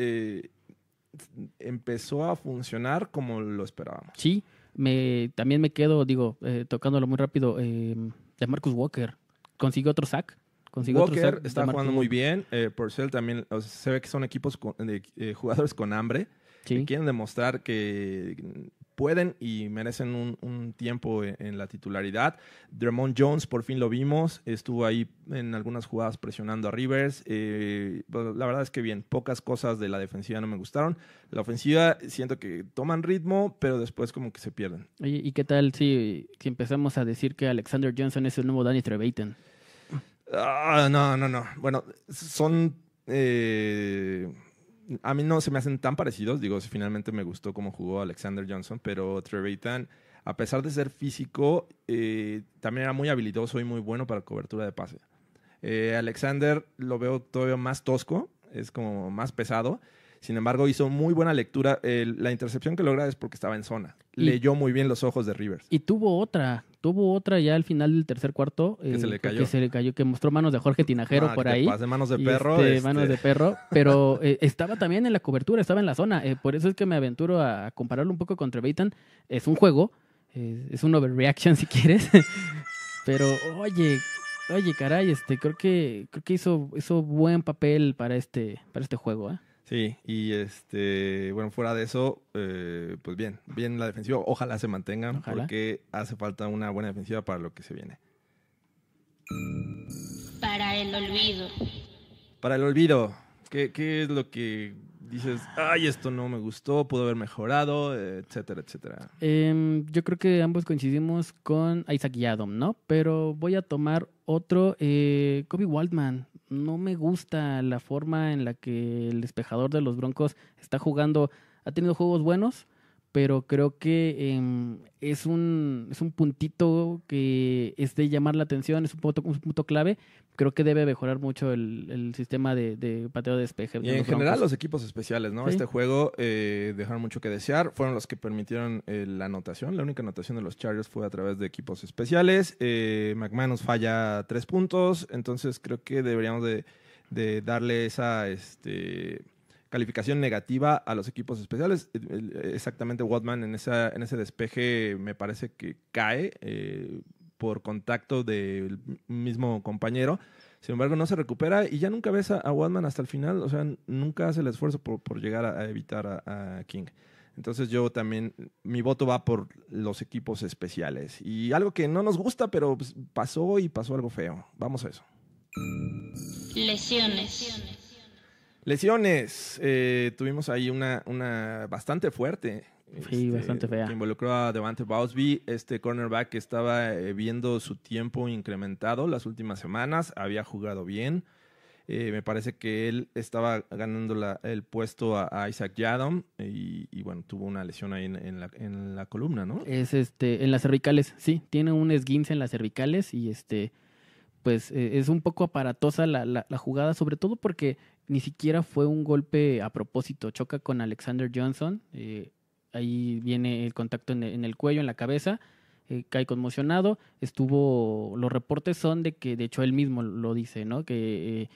[SPEAKER 5] empezó a funcionar como lo esperábamos.
[SPEAKER 6] Sí, me, también me quedo, digo, eh, tocándolo muy rápido, eh, de Marcus Walker. Consiguió otro sack. Consiguió otro
[SPEAKER 5] Walker
[SPEAKER 6] sack
[SPEAKER 5] está
[SPEAKER 6] Marcus
[SPEAKER 5] jugando muy bien. Eh, Purcell también, o sea, se ve que son equipos con- de eh, jugadores con hambre que quieren demostrar que pueden y merecen un, un tiempo en, en la titularidad. Dremont Jones, por fin lo vimos, estuvo ahí en algunas jugadas presionando a Rivers. Eh, pues, la verdad es que bien, pocas cosas de la defensiva no me gustaron. La ofensiva siento que toman ritmo, pero después como que se pierden.
[SPEAKER 6] Oye, ¿y qué tal si, si empezamos a decir que Alexander Johnson es el nuevo Danny Trevathan?
[SPEAKER 5] Ah, no, no, no. Bueno, son. eh, a mí no se me hacen tan parecidos. Digo, si finalmente me gustó cómo jugó Alexander Johnson, pero Trevathan, a pesar de ser físico, eh, también era muy habilidoso y muy bueno para cobertura de pase. Eh, Alexander lo veo todavía más tosco, es como más pesado. Sin embargo, hizo muy buena lectura. El- la intercepción que logra es porque estaba en zona.
[SPEAKER 6] Y-
[SPEAKER 5] Leyó muy bien los ojos de Rivers.
[SPEAKER 6] Y tuvo otra, tuvo otra ya al final del tercer cuarto.
[SPEAKER 5] Que se le cayó.
[SPEAKER 6] Que se le cayó, que mostró manos de Jorge Tinajero
[SPEAKER 5] Ah,
[SPEAKER 6] por ahí.
[SPEAKER 5] pase manos de perro.
[SPEAKER 6] este,
[SPEAKER 5] este,
[SPEAKER 6] manos de perro, pero eh, estaba también en la cobertura, estaba en la zona. eh, por eso es que me aventuro a, compararlo un poco con Trevathan. Es un juego, eh, es un overreaction si quieres, pero oye, oye, caray, este, creo que creo que hizo, hizo buen papel para este, para este juego. ¿eh?
[SPEAKER 5] Sí, y este, bueno, fuera de eso, eh, pues bien, bien la defensiva. Ojalá se mantengan
[SPEAKER 6] Ojalá.
[SPEAKER 5] porque hace falta una buena defensiva para lo que se viene.
[SPEAKER 7] Para el olvido.
[SPEAKER 5] Para el olvido, ¿qué, qué es lo que dices? Ay, esto no me gustó, pudo haber mejorado, eh, etcétera, etcétera.
[SPEAKER 6] Em, yo creo que ambos coincidimos con Isaac Yadom, ¿no? Pero voy a tomar otro, eh, Kobe Waldman. No me gusta la forma en la que el despejador de los Broncos está jugando. Ha tenido juegos buenos, pero creo que em, es, un, es un puntito que es de llamar la atención, es un punto, un punto clave. Creo que debe mejorar mucho el, el sistema de, de pateo de despeje.
[SPEAKER 5] Y
[SPEAKER 6] de
[SPEAKER 5] en
[SPEAKER 6] los
[SPEAKER 5] general los equipos especiales, ¿no?
[SPEAKER 6] Sí.
[SPEAKER 5] Este juego eh, dejaron mucho que desear. Fueron los que permitieron eh, la anotación. La única anotación de los Chargers fue a través de equipos especiales. Eh, McManus falla tres puntos. Entonces creo que deberíamos de, de darle esa este, calificación negativa a los equipos especiales. El- Exactamente, Watman en, ese despeje me parece que cae eh, por contacto del mismo compañero. Sin embargo, no se recupera y ya nunca ves a, a Watman hasta el final. O sea, nunca hace el esfuerzo por, llegar a, evitar a, a King. Entonces yo también, mi voto va por los equipos especiales. Y algo que no nos gusta, pero pues, pasó y pasó algo feo. Vamos a eso.
[SPEAKER 7] Lesiones.
[SPEAKER 5] Lesiones. Eh, tuvimos ahí una, una bastante fuerte.
[SPEAKER 6] Sí,
[SPEAKER 5] este,
[SPEAKER 6] bastante fea.
[SPEAKER 5] Que involucró a Devante Bowsby, este cornerback que estaba eh, viendo su tiempo incrementado las últimas semanas. Había jugado bien. Eh, me parece que él estaba ganando la- el puesto a, a Isaac Yadom y, y, bueno, tuvo una lesión ahí en, en la, en la columna, ¿no?
[SPEAKER 6] Es este, en las cervicales, sí, tiene un esguince en las cervicales y este, pues eh, es un poco aparatosa la, la, la jugada, sobre todo porque ni siquiera fue un golpe a propósito, choca con Alexander Johnson, eh, ahí viene el contacto en el, en el cuello, en la cabeza, eh, cae conmocionado, estuvo, los reportes son de que, de hecho él mismo lo dice, ¿no? Que eh,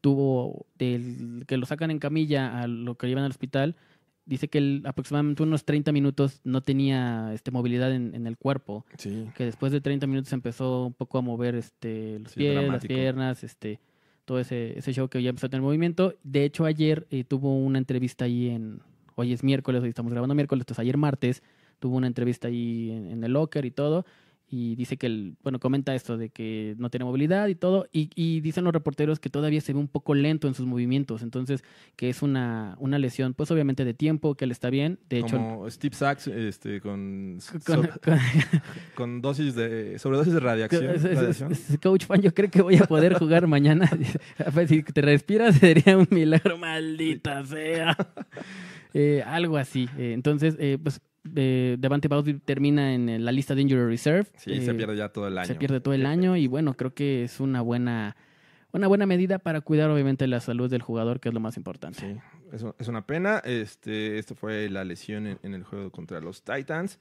[SPEAKER 6] tuvo, del, que lo sacan en camilla a lo que llevan al hospital, dice que él aproximadamente unos 30 minutos no tenía este, movilidad en, en el cuerpo,
[SPEAKER 5] Sí.
[SPEAKER 6] que después de 30 minutos empezó un poco a mover este, los
[SPEAKER 5] Sí,
[SPEAKER 6] pies, las piernas, este, todo ese, ese show que ya empezó a tener movimiento. De hecho, ayer eh, tuvo una entrevista ahí en, hoy es miércoles, hoy estamos grabando miércoles, entonces ayer martes tuvo una entrevista ahí en, en el locker y todo. Y dice que, el, bueno, comenta esto de que no tiene movilidad y todo. Y, y dicen los reporteros que todavía se ve un poco lento en sus movimientos. Entonces, que es una, una lesión, pues obviamente de tiempo, que él está bien. De hecho,
[SPEAKER 5] Como Steve Sachs este, con,
[SPEAKER 6] con-
[SPEAKER 5] so-
[SPEAKER 6] con-
[SPEAKER 5] con dosis de sobredosis de radiación.
[SPEAKER 6] Es- es-
[SPEAKER 5] radiación.
[SPEAKER 6] es- Coach Fan, yo creo que voy a poder jugar mañana. A ver, si te respiras sería un milagro, maldita sea. Eh, algo así. Eh, entonces, eh, pues eh, Devante Bowsby termina en la lista de Injury Reserve.
[SPEAKER 5] Sí, se
[SPEAKER 6] Eh,
[SPEAKER 5] pierde ya todo el año.
[SPEAKER 6] Se pierde todo el año y bueno, creo que es una buena, una buena medida para cuidar obviamente la salud del jugador, que es lo más importante.
[SPEAKER 5] Sí, es, es una pena. Este, esto fue la lesión en, en el juego contra los Titans.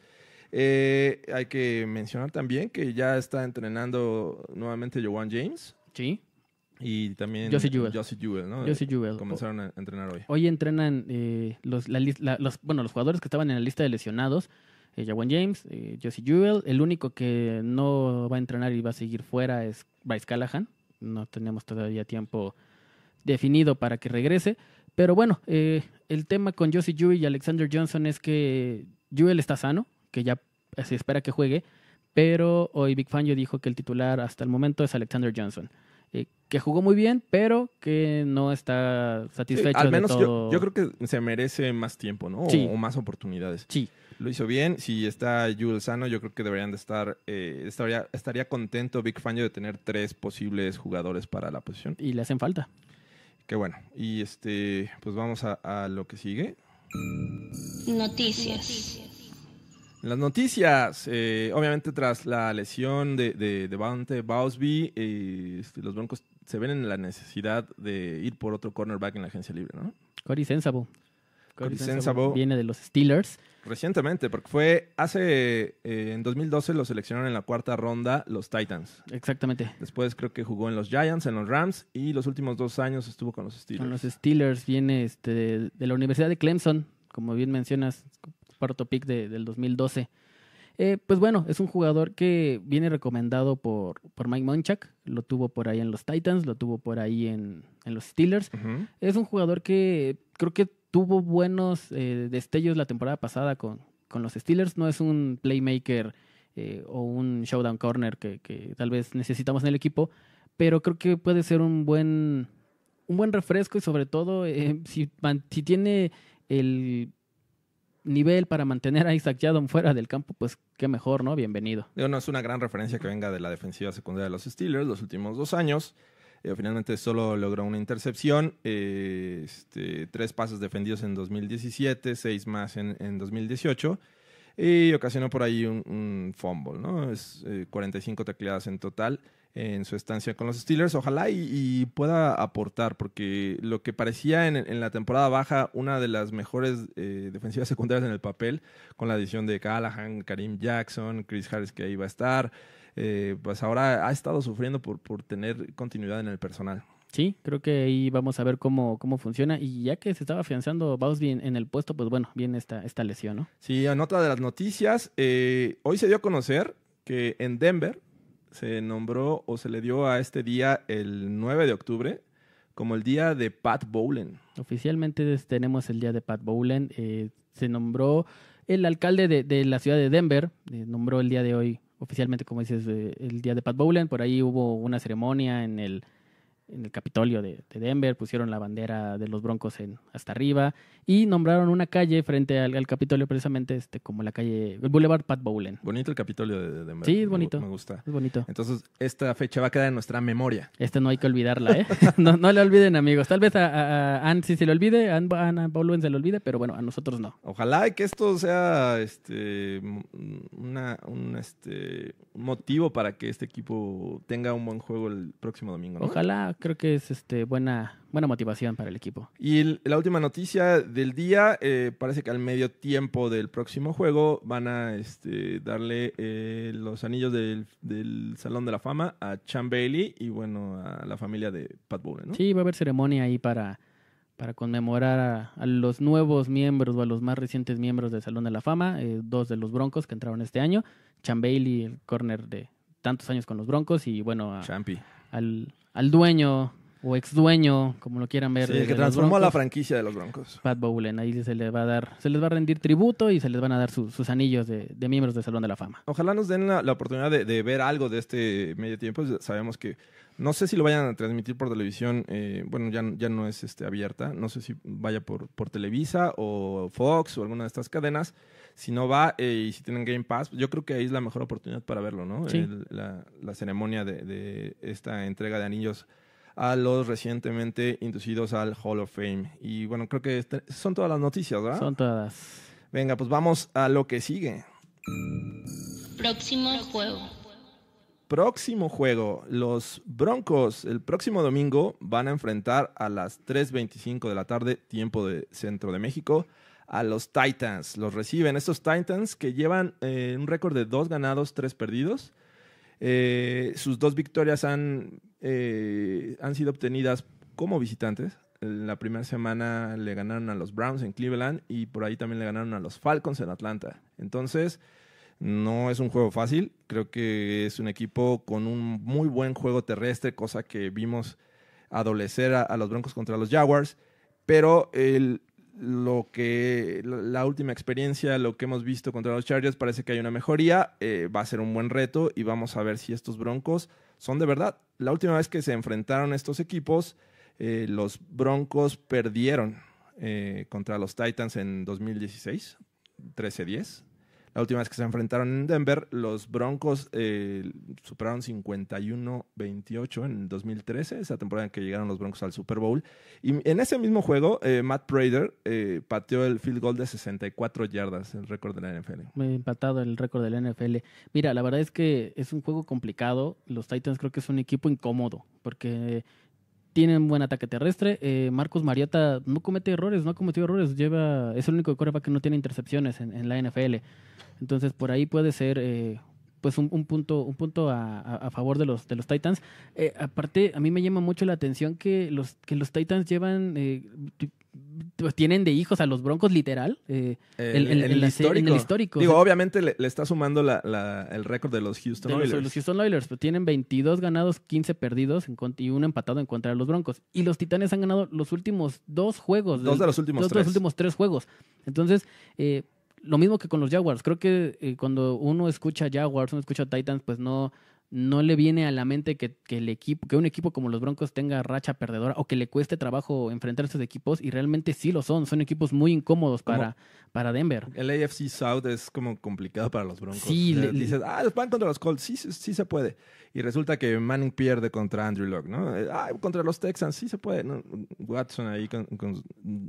[SPEAKER 5] Eh, hay que mencionar también que ya está entrenando nuevamente Joan James
[SPEAKER 6] Sí.
[SPEAKER 5] Y también
[SPEAKER 6] Josie Jewell.
[SPEAKER 5] Josie Jewell, ¿no?
[SPEAKER 6] Josie Jewell.
[SPEAKER 5] Comenzaron a entrenar hoy.
[SPEAKER 6] Hoy entrenan eh, los, la lis- la- los, bueno, los jugadores que estaban en la lista de lesionados. Eh, Jawan James, eh, Josie Jewell. El único que no va a entrenar y va a seguir fuera es Bryce Callahan. No tenemos todavía tiempo definido para que regrese. Pero bueno, eh, el tema con Josie Jewell y Alexander Johnson es que Jewell está sano, que ya se espera que juegue. Pero hoy Big Fangio dijo que el titular hasta el momento es Alexander Johnson. Eh, que jugó muy bien, pero que no está
[SPEAKER 5] Sí,
[SPEAKER 6] satisfecho
[SPEAKER 5] al menos
[SPEAKER 6] de
[SPEAKER 5] yo,
[SPEAKER 6] todo.
[SPEAKER 5] yo creo que se merece más tiempo, ¿no? O-
[SPEAKER 6] Sí.
[SPEAKER 5] O, más oportunidades.
[SPEAKER 6] Sí,
[SPEAKER 5] Lo hizo bien. Si está Jules sano, yo creo que deberían de estar. eh, estaría, estaría contento Big Fangio de tener tres posibles jugadores para la posición.
[SPEAKER 6] y le hacen falta.
[SPEAKER 5] Qué bueno. Y este, pues vamos a, a lo que sigue.
[SPEAKER 7] Noticias.
[SPEAKER 5] Las noticias, eh, obviamente tras la lesión de, de, de Bowsby, eh, este, los Broncos se ven en la necesidad de ir por otro cornerback en la agencia libre, ¿no?
[SPEAKER 6] Cory Sensabo.
[SPEAKER 5] Cory Sensabo.
[SPEAKER 6] Viene de los Steelers.
[SPEAKER 5] Recientemente, porque fue hace, eh, en 2012 lo seleccionaron en la cuarta ronda los Titans.
[SPEAKER 6] Exactamente.
[SPEAKER 5] Después creo que jugó en los Giants, en los Rams y los últimos dos años estuvo con los Steelers.
[SPEAKER 6] Con los Steelers viene este, de la Universidad de Clemson, como bien mencionas, cuarto pick de- del 2012. Eh, pues bueno, es un jugador que viene recomendado por, por Mike Munchak. Lo tuvo por ahí en los Titans, lo tuvo por ahí en, en los Steelers. Es un jugador que creo que tuvo buenos eh, destellos la temporada pasada con, con los Steelers. No es un playmaker eh, o un showdown corner que, que tal vez necesitamos en el equipo, pero creo que puede ser un buen, un buen refresco y sobre todo si, man- si tiene el nivel para mantener a Isaac Yadon fuera del campo, pues qué mejor, ¿no? Bienvenido.
[SPEAKER 5] No es una gran referencia que venga de la defensiva secundaria de los Steelers los últimos dos años. Eh, finalmente solo logró una intercepción, eh, este, tres pases defendidos en 2017, seis más en, en 2018 y ocasionó por ahí un, fumble, ¿no? Es eh, 45 tacleadas en total en su estancia con los Steelers. Ojalá y, y pueda aportar, porque lo que parecía en, en la temporada baja una de las mejores eh, defensivas secundarias en el papel, con la adición de Callahan, Karim Jackson, Chris Harris que ahí va a estar, eh, pues ahora ha estado sufriendo por, por tener continuidad en el personal.
[SPEAKER 6] Sí, creo que ahí vamos a ver cómo, cómo funciona. Y ya que se estaba afianzando Bausby en, en el puesto, pues bueno, viene esta, esta lesión, ¿no?
[SPEAKER 5] Sí, en otra de las noticias, eh, hoy se dio a conocer que en Denver se nombró o se le dio a este día el 9 de octubre como el día de Pat Bowlen.
[SPEAKER 6] Oficialmente tenemos el día de Pat Bowlen. eh, se nombró el alcalde de, de la ciudad de Denver, eh, nombró el día de hoy oficialmente, como dices, eh, el día de Pat Bowlen. Por ahí hubo una ceremonia en el, en el Capitolio de, de Denver, pusieron la bandera de los Broncos en, hasta arriba y nombraron una calle frente al, al Capitolio precisamente este, como la calle, el Boulevard Pat Bowlen.
[SPEAKER 5] Bonito el Capitolio de de Denver.
[SPEAKER 6] Sí, es bonito.
[SPEAKER 5] Me gusta.
[SPEAKER 6] Es bonito.
[SPEAKER 5] Entonces, esta fecha va a quedar en nuestra memoria.
[SPEAKER 6] Este no hay que olvidarla, ¿eh? no, no le olviden, amigos. Tal vez a, a, Ann sí se le olvide, a Ann, Bowlen se le olvide, pero bueno, a nosotros no.
[SPEAKER 5] Ojalá que esto sea este, una, un, este, motivo para que este equipo tenga un buen juego el próximo domingo. ¿no?
[SPEAKER 6] Ojalá, creo que es este buena, buena motivación para el equipo.
[SPEAKER 5] Y el- la última noticia del día, eh, parece que al medio tiempo del próximo juego van a este, darle eh, los anillos del, del Salón de la Fama a Chan Bailey y bueno, a la familia de Pat Bowlen, ¿no?
[SPEAKER 6] Sí, va a haber ceremonia ahí para, para conmemorar a, a los nuevos miembros o a los más recientes miembros del Salón de la Fama, eh, dos de los Broncos que entraron este año, Chan Bailey, el corner de tantos años con los Broncos, y bueno, a-
[SPEAKER 5] Champi.
[SPEAKER 6] Al, al dueño o ex dueño, como lo quieran ver.
[SPEAKER 5] Sí, el que transformó a la
[SPEAKER 6] Broncos.
[SPEAKER 5] franquicia de los Broncos.
[SPEAKER 6] Pat Bowlen. Ahí se les va a dar, se les va a rendir tributo y se les van a dar su- sus anillos de, de miembros del Salón de la Fama.
[SPEAKER 5] Ojalá nos den la, la oportunidad de, de ver algo de este medio tiempo. Sabemos que no sé si lo vayan a transmitir por televisión. eh, bueno, ya, ya no es este, abierta. No sé si vaya por, por Televisa o Fox o alguna de estas cadenas. Si no va eh, y si tienen Game Pass, yo creo que ahí es la mejor oportunidad para verlo, ¿no?
[SPEAKER 6] Sí.
[SPEAKER 5] El- la, la ceremonia de, de esta entrega de anillos a los recientemente inducidos al Hall of Fame. Y bueno, creo que este- son todas las noticias, ¿verdad?
[SPEAKER 6] Son todas.
[SPEAKER 5] Venga, pues vamos a lo que sigue.
[SPEAKER 7] Próximo juego.
[SPEAKER 5] Próximo juego, los Broncos el próximo domingo van a enfrentar a las 3.25 de la tarde, tiempo de centro de México, a los Titans. Los reciben estos Titans que llevan eh, un récord de dos ganados, tres perdidos. Eh, sus dos victorias han, eh, han sido obtenidas como visitantes. La primera semana le ganaron a los Browns en Cleveland y por ahí también le ganaron a los Falcons en Atlanta. Entonces, no es un juego fácil. Creo que es un equipo con un muy buen juego terrestre, cosa que vimos adolecer a los Broncos contra los Jaguars. Pero el, lo que la última experiencia, lo que hemos visto contra los Chargers, parece que hay una mejoría. Eh, va a ser un buen reto y vamos a ver si estos Broncos son de verdad. La última vez que se enfrentaron estos equipos, eh, los Broncos perdieron eh, contra los Titans en 2016, 13-10. La última vez que se enfrentaron en Denver, los Broncos eh, superaron 51-28 en 2013, esa temporada en que llegaron los Broncos al Super Bowl. Y en ese mismo juego, eh, Matt Prater eh, pateó el field goal de 64 yardas, el récord de la NFL.
[SPEAKER 6] Me he empatado el récord del NFL. Mira, la verdad es que es un juego complicado. Los Titans creo que es un equipo incómodo porque tienen buen ataque terrestre. Eh, Marcus Mariota no comete errores, no ha cometido errores. Lleva, es el único coreback que no tiene intercepciones en, en la NFL. Entonces, por ahí puede ser eh, pues un, un punto, un punto a, a- favor de los, de los Titans. Eh, aparte, a mí me llama mucho la atención que los, que los Titans llevan, eh, pues tienen de hijos a los Broncos literal. eh, el- el- histórico.
[SPEAKER 5] Digo,
[SPEAKER 6] O sea,
[SPEAKER 5] obviamente le, le está sumando la- la- el récord de los Houston
[SPEAKER 6] de los,
[SPEAKER 5] Oilers.
[SPEAKER 6] los Houston Oilers pues, tienen 22 ganados, 15 perdidos en y un empatado en contra de los Broncos. Y los Titanes han ganado los últimos dos juegos.
[SPEAKER 5] Dos de los últimos
[SPEAKER 6] dos de los últimos tres juegos. Entonces, eh, lo mismo que con los Jaguars. Creo que eh, cuando uno escucha Jaguars, uno escucha Titans, pues no, no le viene a la mente que, que el equipo, que un equipo como los Broncos tenga racha perdedora o que le cueste trabajo enfrentar a estos equipos. Y realmente sí lo son. Son equipos muy incómodos
[SPEAKER 5] ¿Cómo?
[SPEAKER 6] para, para Denver.
[SPEAKER 5] El AFC South es como complicado para los Broncos.
[SPEAKER 6] Sí, le-
[SPEAKER 5] dices, ah, van contra los Colts, sí, sí, sí se puede. Y resulta que Manning pierde contra Andrew Luck, ¿no? Eh, Ah, contra los Texans, sí se puede. ¿no? Watson ahí, con, con-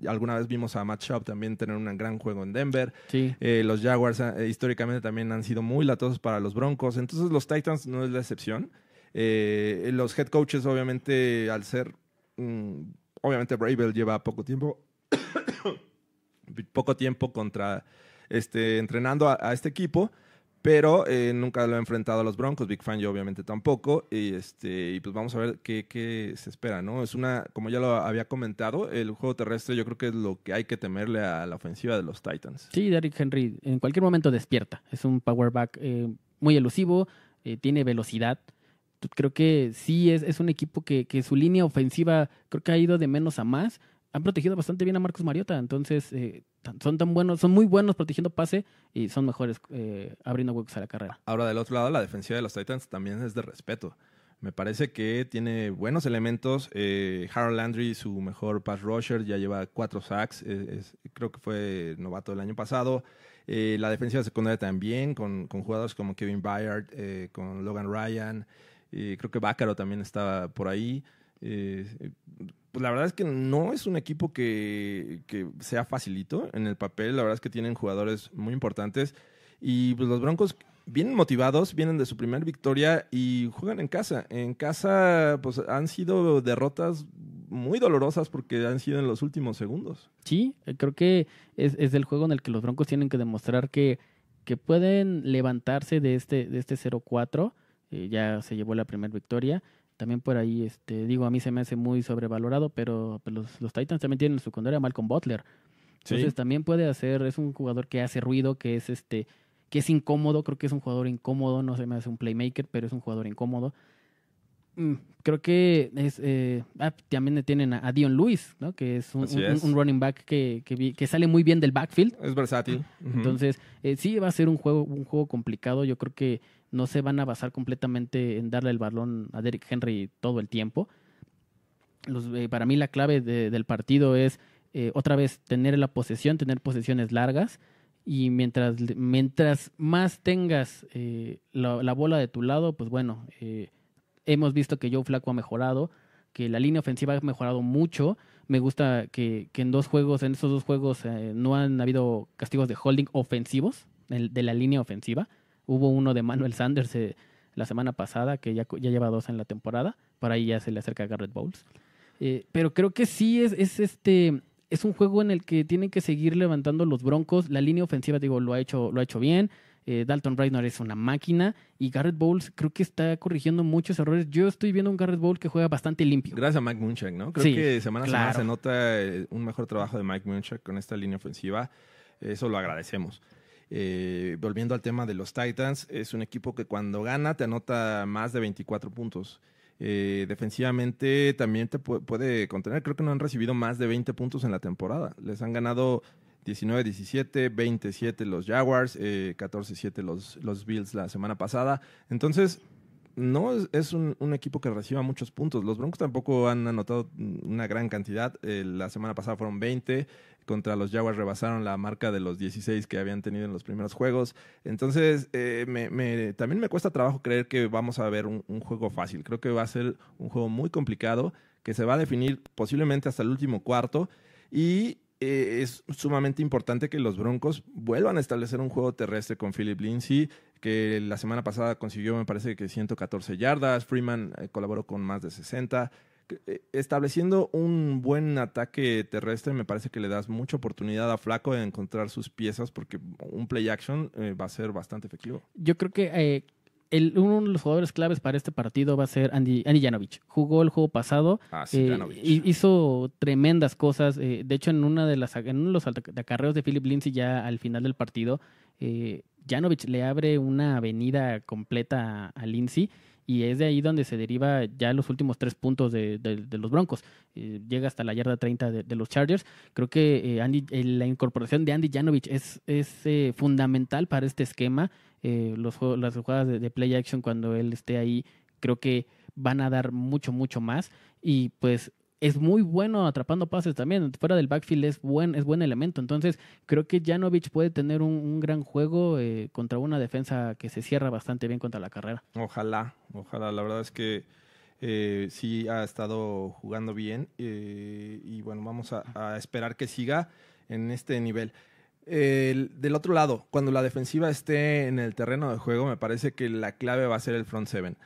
[SPEAKER 5] alguna vez vimos a Matt Schaub también tener un gran juego en Denver.
[SPEAKER 6] Sí.
[SPEAKER 5] Eh, los Jaguars eh, históricamente también han sido muy latosos para los Broncos. Entonces los Titans no es la excepción. Eh, los head coaches, obviamente, al ser... mm, obviamente Bravel lleva poco tiempo. poco tiempo contra... Este, entrenando a, este equipo. Pero eh, nunca lo ha enfrentado a los Broncos. Big Fan yo obviamente tampoco. Y, este, y pues vamos a ver qué, qué se espera, ¿no? Es una, como ya lo había comentado, el juego terrestre yo creo que es lo que hay que temerle a la ofensiva de los Titans.
[SPEAKER 6] Sí, Derrick Henry en cualquier momento despierta. Es un power back eh, muy elusivo, eh, tiene velocidad. Creo que sí es, es un equipo que, que su línea ofensiva creo que ha ido de menos a más. Han protegido bastante bien a Marcus Mariota, entonces eh, son tan buenos, son muy buenos protegiendo pase y son mejores eh, abriendo huecos a la carrera.
[SPEAKER 5] Ahora, del otro lado, la defensiva de los Titans también es de respeto. Me parece que tiene buenos elementos. Eh, Harold Landry, su mejor pass rusher, ya lleva cuatro sacks. es- creo que fue novato del año pasado. Eh, la defensiva secundaria también, con, con jugadores como Kevin Byard, eh, con Logan Ryan. eh, creo que Bácaro también estaba por ahí. Eh, pues la verdad es que no es un equipo que, que sea facilito en el papel. La verdad es que tienen jugadores muy importantes. Y pues los Broncos vienen motivados, vienen de su primera victoria y juegan en casa. En casa, pues han sido derrotas muy dolorosas porque han sido en los últimos segundos.
[SPEAKER 6] Sí, eh, creo que es, es el juego en el que los Broncos tienen que demostrar que, que pueden levantarse de este, de este 0-4. Eh, ya se llevó la primera victoria. También por ahí, este, digo, a mí se me hace muy sobrevalorado, pero pues, los, los Titans también tienen en su secundaria a Malcolm Butler. Entonces también puede hacer, es un jugador que hace ruido, que es este, que es incómodo, creo que es un jugador incómodo, no se me hace un playmaker, pero es un jugador incómodo. Mm, creo que es eh, ah, también tienen a, Dion Lewis, ¿no? que es un,
[SPEAKER 5] Así
[SPEAKER 6] un-
[SPEAKER 5] es.
[SPEAKER 6] un running back que, que, vi- que sale muy bien del backfield.
[SPEAKER 5] Es versátil.
[SPEAKER 6] Entonces, eh, sí va a ser un juego, un juego complicado. Yo creo que no se van a basar completamente en darle el balón a Derrick Henry todo el tiempo. Los, eh, para mí la clave de- del partido es eh, otra vez tener la posesión, tener posesiones largas y mientras, mientras más tengas la, la bola de tu lado, pues bueno, eh, hemos visto que Joe Flaco ha mejorado, que la línea ofensiva ha mejorado mucho. Me gusta que, en dos juegos, en esos dos juegos, eh, no han habido castigos de holding ofensivos, el- de la línea ofensiva. Hubo uno de Manuel Sanders eh, la semana pasada, que ya, lleva dos en la temporada. Para ahí ya se le acerca a Garrett Bowles. Eh, pero creo que sí es, es este es un juego en el que tienen que seguir levantando los broncos. La línea ofensiva, digo, lo ha hecho, lo ha hecho bien. Eh, Dalton Reisner es una máquina. Y Garrett Bowles creo que está corrigiendo muchos errores. Yo estoy viendo un Garrett Bowles que juega bastante limpio.
[SPEAKER 5] Gracias a Mike Munchak, ¿no? Creo
[SPEAKER 6] Sí,
[SPEAKER 5] que semana a semana
[SPEAKER 6] claro.
[SPEAKER 5] se nota eh, un mejor trabajo de Mike Munchak con esta línea ofensiva. Eso lo agradecemos. Eh, volviendo al tema de los Titans, es un equipo que cuando gana te anota más de 24 puntos. Eh, defensivamente también te pu- puede contener. Creo que no han recibido más de 20 puntos en la temporada. Les han ganado 19-17, 27 los Jaguars, eh, 14-7 los, los Bills la semana pasada. Entonces, no es, un, equipo que reciba muchos puntos. Los Broncos tampoco han anotado una gran cantidad. Eh, la semana pasada fueron 20. Contra los Jaguars rebasaron la marca de los 16 que habían tenido en los primeros juegos. Entonces, eh, me- me- también me cuesta trabajo creer que vamos a ver un, un juego fácil. Creo que va a ser un juego muy complicado, que se va a definir posiblemente hasta el último cuarto. Y eh, es sumamente importante que los Broncos vuelvan a establecer un juego terrestre con Philip Lindsay, que la semana pasada consiguió, me parece que 114 yardas. Freeman eh, colaboró con más de 60. Que, eh, Estableciendo un buen ataque terrestre, me parece que le das mucha oportunidad a Flaco de encontrar sus piezas, porque un play action va a ser bastante efectivo.
[SPEAKER 6] Yo creo que el, uno de los jugadores claves para este partido va a ser Andy, Andy Janovich. Jugó el juego pasado,
[SPEAKER 5] Ah, sí,
[SPEAKER 6] eh, hizo tremendas cosas. eh, de hecho, en una de las en uno de los acarreos de Philip Lindsay ya al final del partido, eh, Janovich le abre una avenida completa a, Lindsay. Y es de ahí donde se deriva ya los últimos tres puntos de, de- de los Broncos. Eh, llega hasta la yarda 30 de, de los Chargers. Creo que eh, Andy- eh, la incorporación de Andy Janovich es, es fundamental para este esquema. Eh, los, juegos- las jugadas de, play action cuando él esté ahí, creo que van a dar mucho, mucho más. Y pues es muy bueno atrapando pases también. Fuera del backfield es buen, es buen elemento. Entonces, creo que Janovich puede tener un, un gran juego eh, contra una defensa que se cierra bastante bien contra la carrera.
[SPEAKER 5] Ojalá, ojalá. La verdad es que eh, sí ha estado jugando bien eh, y bueno, vamos a esperar que siga en este nivel. El- del otro lado, cuando la defensiva esté en el terreno de juego, me parece que la clave va a ser el front seven.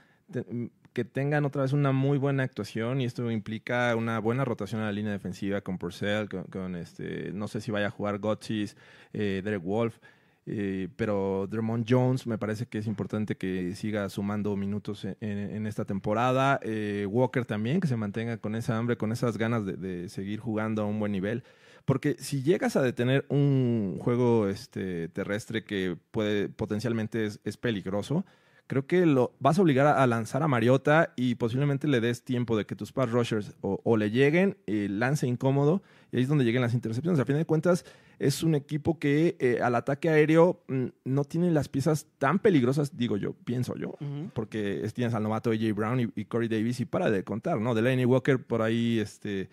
[SPEAKER 5] Mm, que tengan otra vez una muy buena actuación y esto implica una buena rotación a la línea defensiva con Purcell, con, con este, no sé si vaya a jugar Gotchis, eh, Derek Wolf, eh, pero Dermont Jones me parece que es importante que siga sumando minutos en esta temporada. Eh, Walker también, que se mantenga con esa hambre, con esas ganas de, de seguir jugando a un buen nivel. Porque si llegas a detener un juego este, terrestre que puede potencialmente es, es peligroso, creo que lo vas a obligar a, a lanzar a Mariota y posiblemente le des tiempo de que tus pass rushers o, o le lleguen, eh, lance incómodo, y ahí es donde lleguen las intercepciones. A fin de cuentas, es un equipo que eh, al ataque aéreo mm, no tiene las piezas tan peligrosas, digo yo, pienso yo, porque es- tienes al novato AJ Brown y, y Corey Davis y para de contar, ¿no? Delaney Walker por ahí este,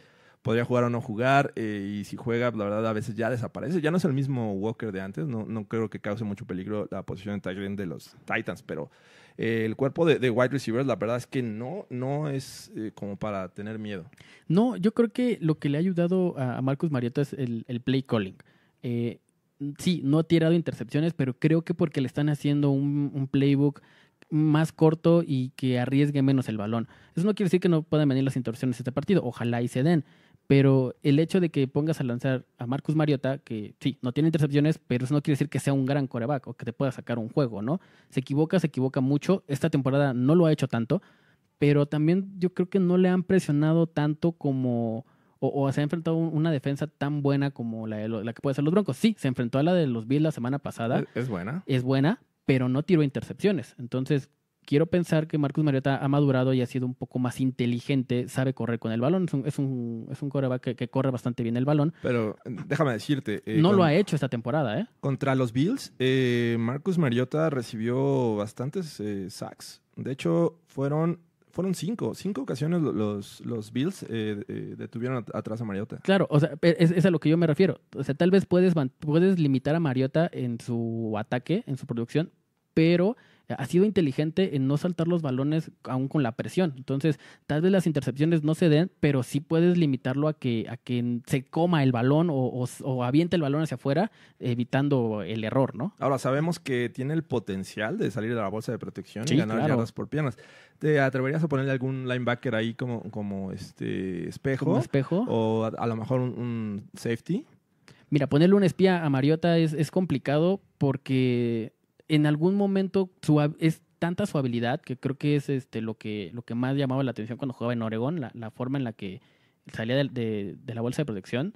[SPEAKER 5] podría jugar o no jugar, eh, y si juega, la verdad, a veces ya desaparece. Ya no es el mismo Walker de antes, no, no creo que cause mucho peligro la posición de tight de los Titans, pero eh, el cuerpo de, de wide receivers, la verdad es que no, no es eh, como para tener miedo.
[SPEAKER 6] No, yo creo que lo que le ha ayudado a Marcus Mariota es el, play calling. Sí, no ha tirado intercepciones, pero creo que porque le están haciendo un, playbook más corto y que arriesgue menos el balón. Eso no quiere decir que no puedan venir las intercepciones este partido, ojalá y se den. Pero el hecho de que pongas a lanzar a Marcus Mariota, que sí, no tiene intercepciones, pero eso no quiere decir que sea un gran coreback o que te pueda sacar un juego, ¿no? Se equivoca, se equivoca mucho. Esta temporada no lo ha hecho tanto, pero también yo creo que no le han presionado tanto como o, o se ha enfrentado a un- una defensa tan buena como la, de lo- la que puede ser los Broncos. Sí, se enfrentó a la de los Bills la semana pasada,
[SPEAKER 5] Es, es buena.
[SPEAKER 6] es buena, pero no tiró intercepciones. Entonces, quiero pensar que Marcus Mariota ha madurado y ha sido un poco más inteligente, sabe correr con el balón. Es un, es un, es un quarterback que, que corre bastante bien el balón.
[SPEAKER 5] Pero déjame decirte. eh,
[SPEAKER 6] no
[SPEAKER 5] con-
[SPEAKER 6] lo ha hecho esta temporada, ¿eh?
[SPEAKER 5] Contra los Bills, eh, Marcus Mariota recibió bastantes eh, sacks. De hecho, fueron, fueron cinco. Cinco ocasiones lo- los, los Bills eh, eh, detuvieron at- atrás a Mariota.
[SPEAKER 6] Claro, o sea, pe- es, es a lo que yo me refiero. O sea, tal vez puedes, puedes limitar a Mariota en su ataque, en su producción, pero ha sido inteligente en no saltar los balones aún con la presión. Entonces, tal vez las intercepciones no se den, pero sí puedes limitarlo a que, a que se coma el balón o, o, o aviente el balón hacia afuera, evitando el error, ¿no?
[SPEAKER 5] Ahora, sabemos que tiene el potencial de salir de la bolsa de protección
[SPEAKER 6] Sí,
[SPEAKER 5] y ganar
[SPEAKER 6] claro.
[SPEAKER 5] yardas por piernas. ¿Te atreverías a ponerle algún linebacker ahí como, como este espejo?
[SPEAKER 6] Como espejo.
[SPEAKER 5] O a, a lo mejor un, un safety.
[SPEAKER 6] Mira, ponerle un espía a Mariota es, es complicado porque en algún momento su es tanta su habilidad que creo que es este lo que, lo que más llamaba la atención cuando jugaba en Oregón, la, la forma en la que salía de, de- de la bolsa de protección.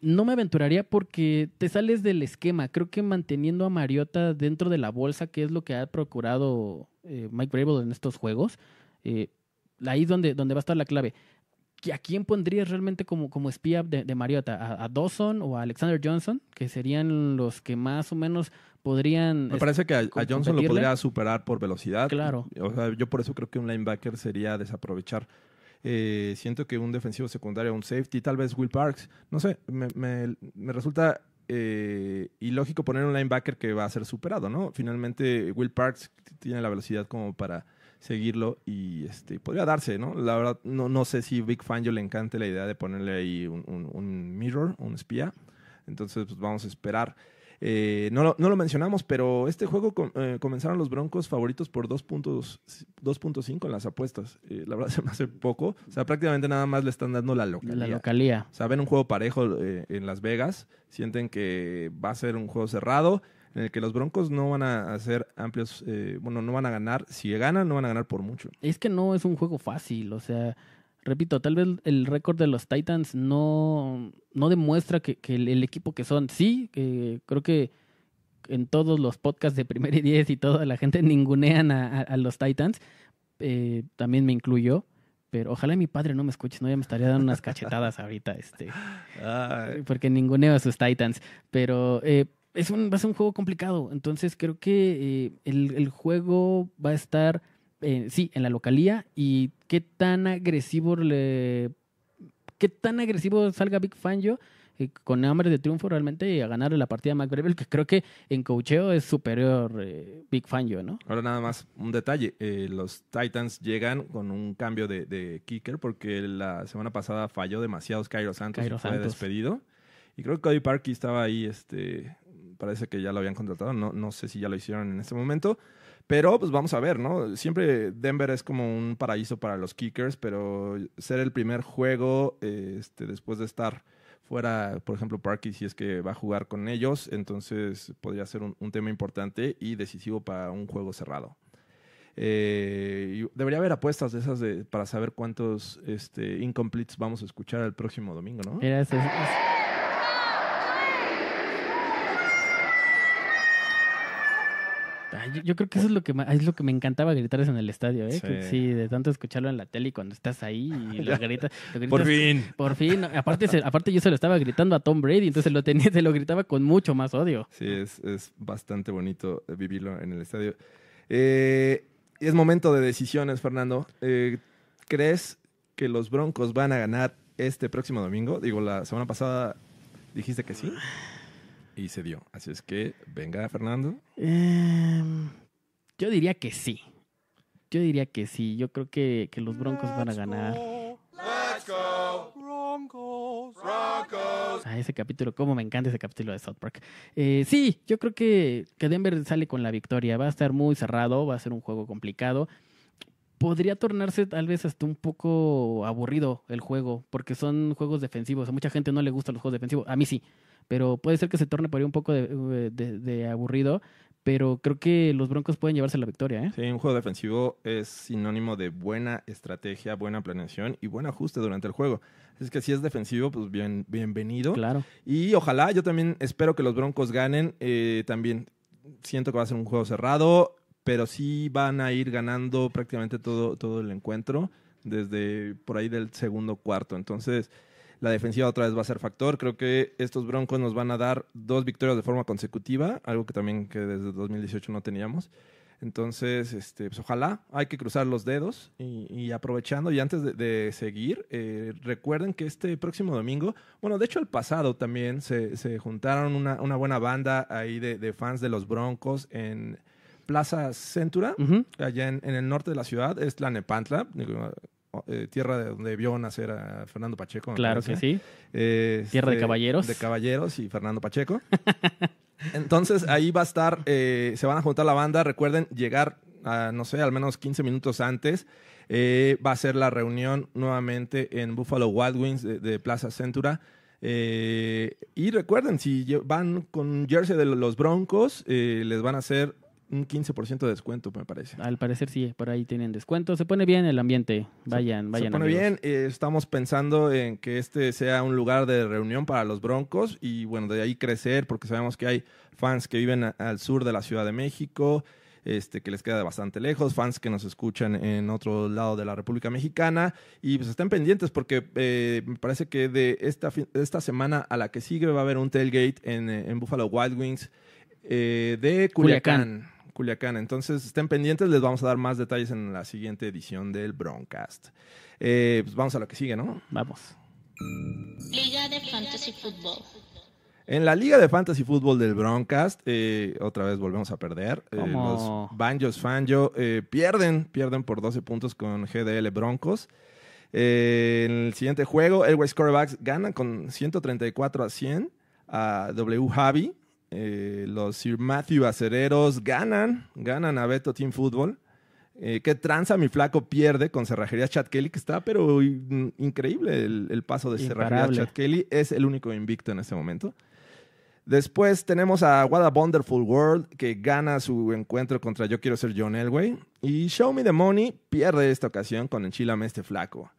[SPEAKER 6] No me aventuraría porque te sales del esquema. Creo que manteniendo a Mariota dentro de la bolsa, que es lo que ha procurado eh, Mike Vrabel en estos juegos, eh, ahí es donde, donde va a estar la clave. ¿Que ¿A quién pondrías realmente como, como espía de, de Mariota? ¿A, a Dawson o a Alexander Johnson? Que serían los que más o menos podrían...
[SPEAKER 5] Me
[SPEAKER 6] es-
[SPEAKER 5] parece que a, Johnson lo podría superar por velocidad.
[SPEAKER 6] Claro.
[SPEAKER 5] O sea, yo por eso creo que un linebacker sería desaprovechar. Eh, siento que un defensivo secundario, un safety, tal vez Will Parks, no sé, me, me- me resulta eh, ilógico poner un linebacker que va a ser superado, ¿no? Finalmente Will Parks tiene la velocidad como para seguirlo y este podría darse, ¿no? La verdad, no, no sé si Big Fangio le encante la idea de ponerle ahí un, un- un mirror, un espía. Entonces, pues vamos a esperar. Eh, no, lo, no lo mencionamos, pero este juego com- eh, comenzaron los Broncos favoritos por 2 puntos- 2.5 en las apuestas. Eh, la verdad se me hace poco. O sea, prácticamente nada más le están dando la localía.
[SPEAKER 6] la localía.
[SPEAKER 5] O sea, ven un juego parejo eh, en Las Vegas, sienten que va a ser un juego cerrado, en el que los Broncos no van a hacer amplios, bueno, no van a ganar. Si ganan, no van a ganar por mucho.
[SPEAKER 6] Es que no es un juego fácil, o sea, repito, tal vez el récord de los Titans no, no demuestra que, que el, el equipo que son, sí, que creo que en todos los podcasts de Primer y Diez y toda la gente ningunean a, a- a los Titans, eh, también me incluyo, pero ojalá mi padre no me escuche, no ya me estaría dando unas cachetadas ahorita, este, porque ninguneo a sus Titans, pero eh, es un, va a ser un juego complicado, entonces creo que eh, el, el juego va a estar, eh, sí, en la localía y qué tan agresivo le... ¿Qué tan agresivo salga Big Fangio eh, con hambre de triunfo realmente a ganarle la partida a McBrevel? Que creo que en cocheo es superior eh, Big Fangio, ¿no?
[SPEAKER 5] Ahora nada más un detalle, eh, los Titans llegan con un cambio de, de kicker porque la semana pasada falló demasiado Cairo Santos
[SPEAKER 6] Cairo
[SPEAKER 5] y fue
[SPEAKER 6] Santos.
[SPEAKER 5] despedido. Y creo que Cody Parkey estaba ahí, este, parece que ya lo habían contratado, no, no sé si ya lo hicieron en este momento, pero pues vamos a ver, ¿no? Siempre Denver es como un paraíso para los kickers, pero ser el primer juego este, después de estar fuera, por ejemplo, Parkey, si es que va a jugar con ellos, entonces podría ser un, tema importante y decisivo para un juego cerrado. Eh, debería haber apuestas de esas de, para saber cuántos este, incompletes vamos a escuchar el próximo domingo, ¿no?
[SPEAKER 6] Ese- es- Ay, yo, yo creo que eso es lo que es lo que me encantaba gritar en el estadio, ¿eh? Que
[SPEAKER 5] Sí.
[SPEAKER 6] De tanto escucharlo en la tele y cuando estás ahí y lo gritas, lo gritas-
[SPEAKER 5] Por fin.
[SPEAKER 6] Por fin. Aparte, se- aparte yo se lo estaba gritando a Tom Brady, entonces lo tenía, se lo gritaba con mucho más odio.
[SPEAKER 5] Sí, es, es bastante bonito eh, vivirlo en el estadio. Eh, es momento de decisiones, Fernando. Eh, ¿Crees que los Broncos van a ganar este próximo domingo? Digo, la semana pasada dijiste que sí. Y se dio. Así es que, venga, Fernando.
[SPEAKER 6] Em, yo diría que sí. Yo diría que sí. Yo creo que, que los Broncos van a ganar. Ah, ese capítulo, cómo me encanta ese capítulo de South Park. Eh, sí, yo creo que, que Denver sale con la victoria. Va a estar muy cerrado, va a ser un juego complicado. Podría tornarse tal vez hasta un poco aburrido el juego, porque son juegos defensivos. A mucha gente no le gustan los juegos defensivos. A mí sí, pero puede ser que se torne por ahí un poco de, de- de aburrido. Pero creo que los Broncos pueden llevarse la victoria, ¿eh?
[SPEAKER 5] Sí, un juego defensivo es sinónimo de buena estrategia, buena planeación y buen ajuste durante el juego. Es que si es defensivo, pues bien, bienvenido.
[SPEAKER 6] Claro.
[SPEAKER 5] Y ojalá, yo también espero que los Broncos ganen. Eh, también siento que va a ser un juego cerrado, pero sí van a ir ganando prácticamente todo, todo el encuentro desde por ahí del segundo cuarto. Entonces, la defensiva otra vez va a ser factor. Creo que estos Broncos nos van a dar dos victorias de forma consecutiva, algo que también que desde 2018 no teníamos. Entonces, este, pues ojalá, hay que cruzar los dedos y, y aprovechando, y antes de, de seguir, eh, recuerden que este próximo domingo, bueno, de hecho el pasado también se, se juntaron una, una buena banda ahí de, de fans de los Broncos en Plaza Centura,
[SPEAKER 6] Ujú.
[SPEAKER 5] allá en, en el norte de la ciudad, es Tlanepantla, digo, eh, tierra de donde vio nacer a Fernando Pacheco.
[SPEAKER 6] Claro que sí.
[SPEAKER 5] Eh,
[SPEAKER 6] Tierra de
[SPEAKER 5] este,
[SPEAKER 6] caballeros.
[SPEAKER 5] De caballeros y Fernando Pacheco. Entonces ahí va a estar, eh, se van a juntar la banda. Recuerden llegar, a, no sé, al menos 15 minutos antes. Eh, va a ser la reunión nuevamente en Buffalo Wild Wings de, de Plaza Centura. Eh, y recuerden, si van con jersey de los Broncos, les van a hacer un 15% de descuento, me parece.
[SPEAKER 6] Al parecer sí, por ahí tienen descuento. Se pone bien el ambiente. Vayan, vayan.
[SPEAKER 5] Se pone
[SPEAKER 6] amigos.
[SPEAKER 5] bien. eh, estamos pensando en que este sea un lugar de reunión para los Broncos y bueno, de ahí crecer porque sabemos que hay fans que viven a- al sur de la Ciudad de México, este, que les queda bastante lejos, fans que nos escuchan en otro lado de la República Mexicana y pues estén pendientes porque eh, me parece que de esta, de esta semana a la que sigue va a haber un tailgate en, eh, en Buffalo Wild Wings eh, de
[SPEAKER 6] Culiacán.
[SPEAKER 5] Culiacán. Culiacán. Entonces, estén pendientes, les vamos a dar más detalles en la siguiente edición del Broncast. Eh, pues vamos a lo que sigue, ¿no?
[SPEAKER 6] Vamos.
[SPEAKER 7] Liga de Fantasy Football.
[SPEAKER 5] En la Liga de Fantasy Fútbol del Broncast, eh, otra vez volvemos a perder. Eh, los Banjos Fanjo eh, pierden, pierden por 12 puntos con GDL Broncos. Eh, en el siguiente juego, Airways Quarterbacks ganan con 134 a 100 a W Javi. Eh, los Sir Matthew Acereros ganan, ganan a Beto Team Football. Eh, ¿Qué tranza mi flaco pierde con Cerrajería Chad Kelly? Que está, pero in- increíble el, el paso de Cerrajería. Chad Kelly. Es el único invicto en este momento. Después tenemos a What a Wonderful World, que gana su encuentro contra Yo Quiero Ser John Elway. Y Show Me the Money pierde esta ocasión con Enchilame este flaco.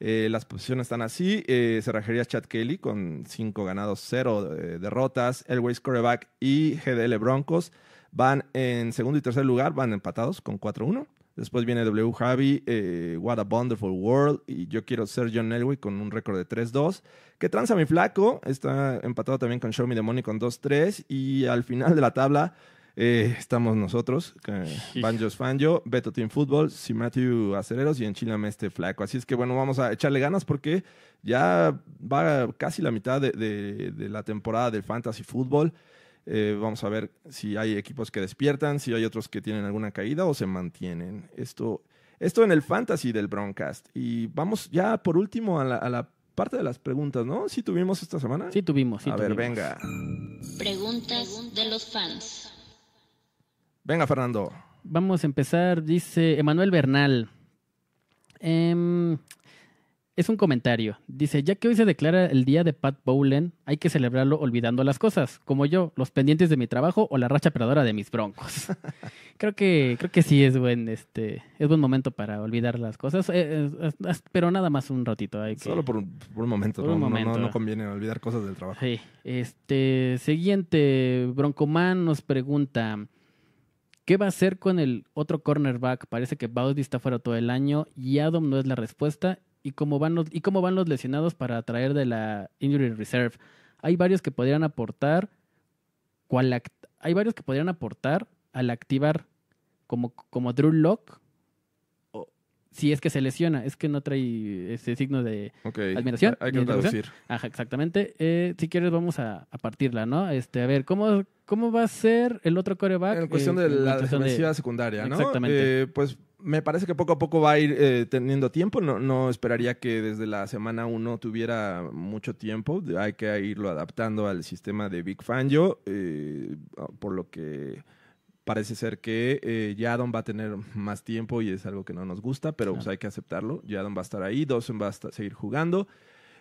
[SPEAKER 5] Eh, las posiciones están así. Eh, Cerrajería Chad Kelly con 5 ganados, 0 derrotas. Elway's Coreback y GDL Broncos van en segundo y tercer lugar, van empatados con 4-1. Después viene W Javi, eh, What a Wonderful World y Yo Quiero Ser John Elway con un récord de 3-2. Que tranza mi flaco, está empatado también con Show Me the Money con 2-3. Y al final de la tabla eh, estamos nosotros, eh, Banjos Fanjo, Beto Team Football, Si Matthew Acereros y Enchilame este flaco. Así es que bueno, vamos a echarle ganas porque ya va casi la mitad de, de- de la temporada del Fantasy Football. Eh, vamos a ver si hay equipos que despiertan, si hay otros que tienen alguna caída o se mantienen. Esto, esto en el fantasy del Broncast. Y vamos ya por último a la, a la parte de las preguntas, ¿no? ¿Sí tuvimos esta semana?
[SPEAKER 6] Sí tuvimos, sí
[SPEAKER 5] a ver, venga.
[SPEAKER 7] Preguntas de los fans.
[SPEAKER 5] Venga, Fernando.
[SPEAKER 6] Vamos a empezar, dice Emanuel Bernal. Em, es un comentario. Dice, ya que hoy se declara el día de Pat Bowlen, hay que celebrarlo olvidando las cosas, como yo, los pendientes de mi trabajo o la racha perdedora de mis broncos. creo que creo que sí es buen este es buen momento para olvidar las cosas, eh, eh, pero nada más un ratito. Hay que...
[SPEAKER 5] Solo por un, por un momento.
[SPEAKER 6] Por
[SPEAKER 5] ¿no?
[SPEAKER 6] un
[SPEAKER 5] No- no-
[SPEAKER 6] momento.
[SPEAKER 5] No, conviene olvidar cosas del trabajo.
[SPEAKER 6] Sí. Este, siguiente, Broncoman nos pregunta, ¿qué va a hacer con el otro cornerback? Parece que Bowdy está fuera todo el año y Adam no es la respuesta. ¿Y cómo van los, y cómo van los lesionados para traer de la Injury Reserve? Hay varios que podrían aportar, hay varios que podrían aportar al activar como, como Drew Lock, si es que se lesiona, es que no trae ese signo de. ¿Admiración?
[SPEAKER 5] Hay que traducir.
[SPEAKER 6] Ajá, exactamente. Eh, si quieres, vamos a, a partirla, ¿no? Este, a ver, ¿cómo, cómo va a ser el otro coreback?
[SPEAKER 5] En cuestión
[SPEAKER 6] Eh,
[SPEAKER 5] de la
[SPEAKER 6] de-
[SPEAKER 5] defensiva secundaria, ¿no?
[SPEAKER 6] Exactamente.
[SPEAKER 5] Eh, pues me parece que poco a poco va a ir eh, teniendo tiempo. No, no esperaría que desde la semana uno tuviera mucho tiempo. Hay que irlo adaptando al sistema de Big Fangio, eh, por lo que parece ser que eh, va a tener más tiempo y es algo que no nos gusta, pero pues hay que aceptarlo. Yadon va a estar ahí, Dawson va a seguir jugando.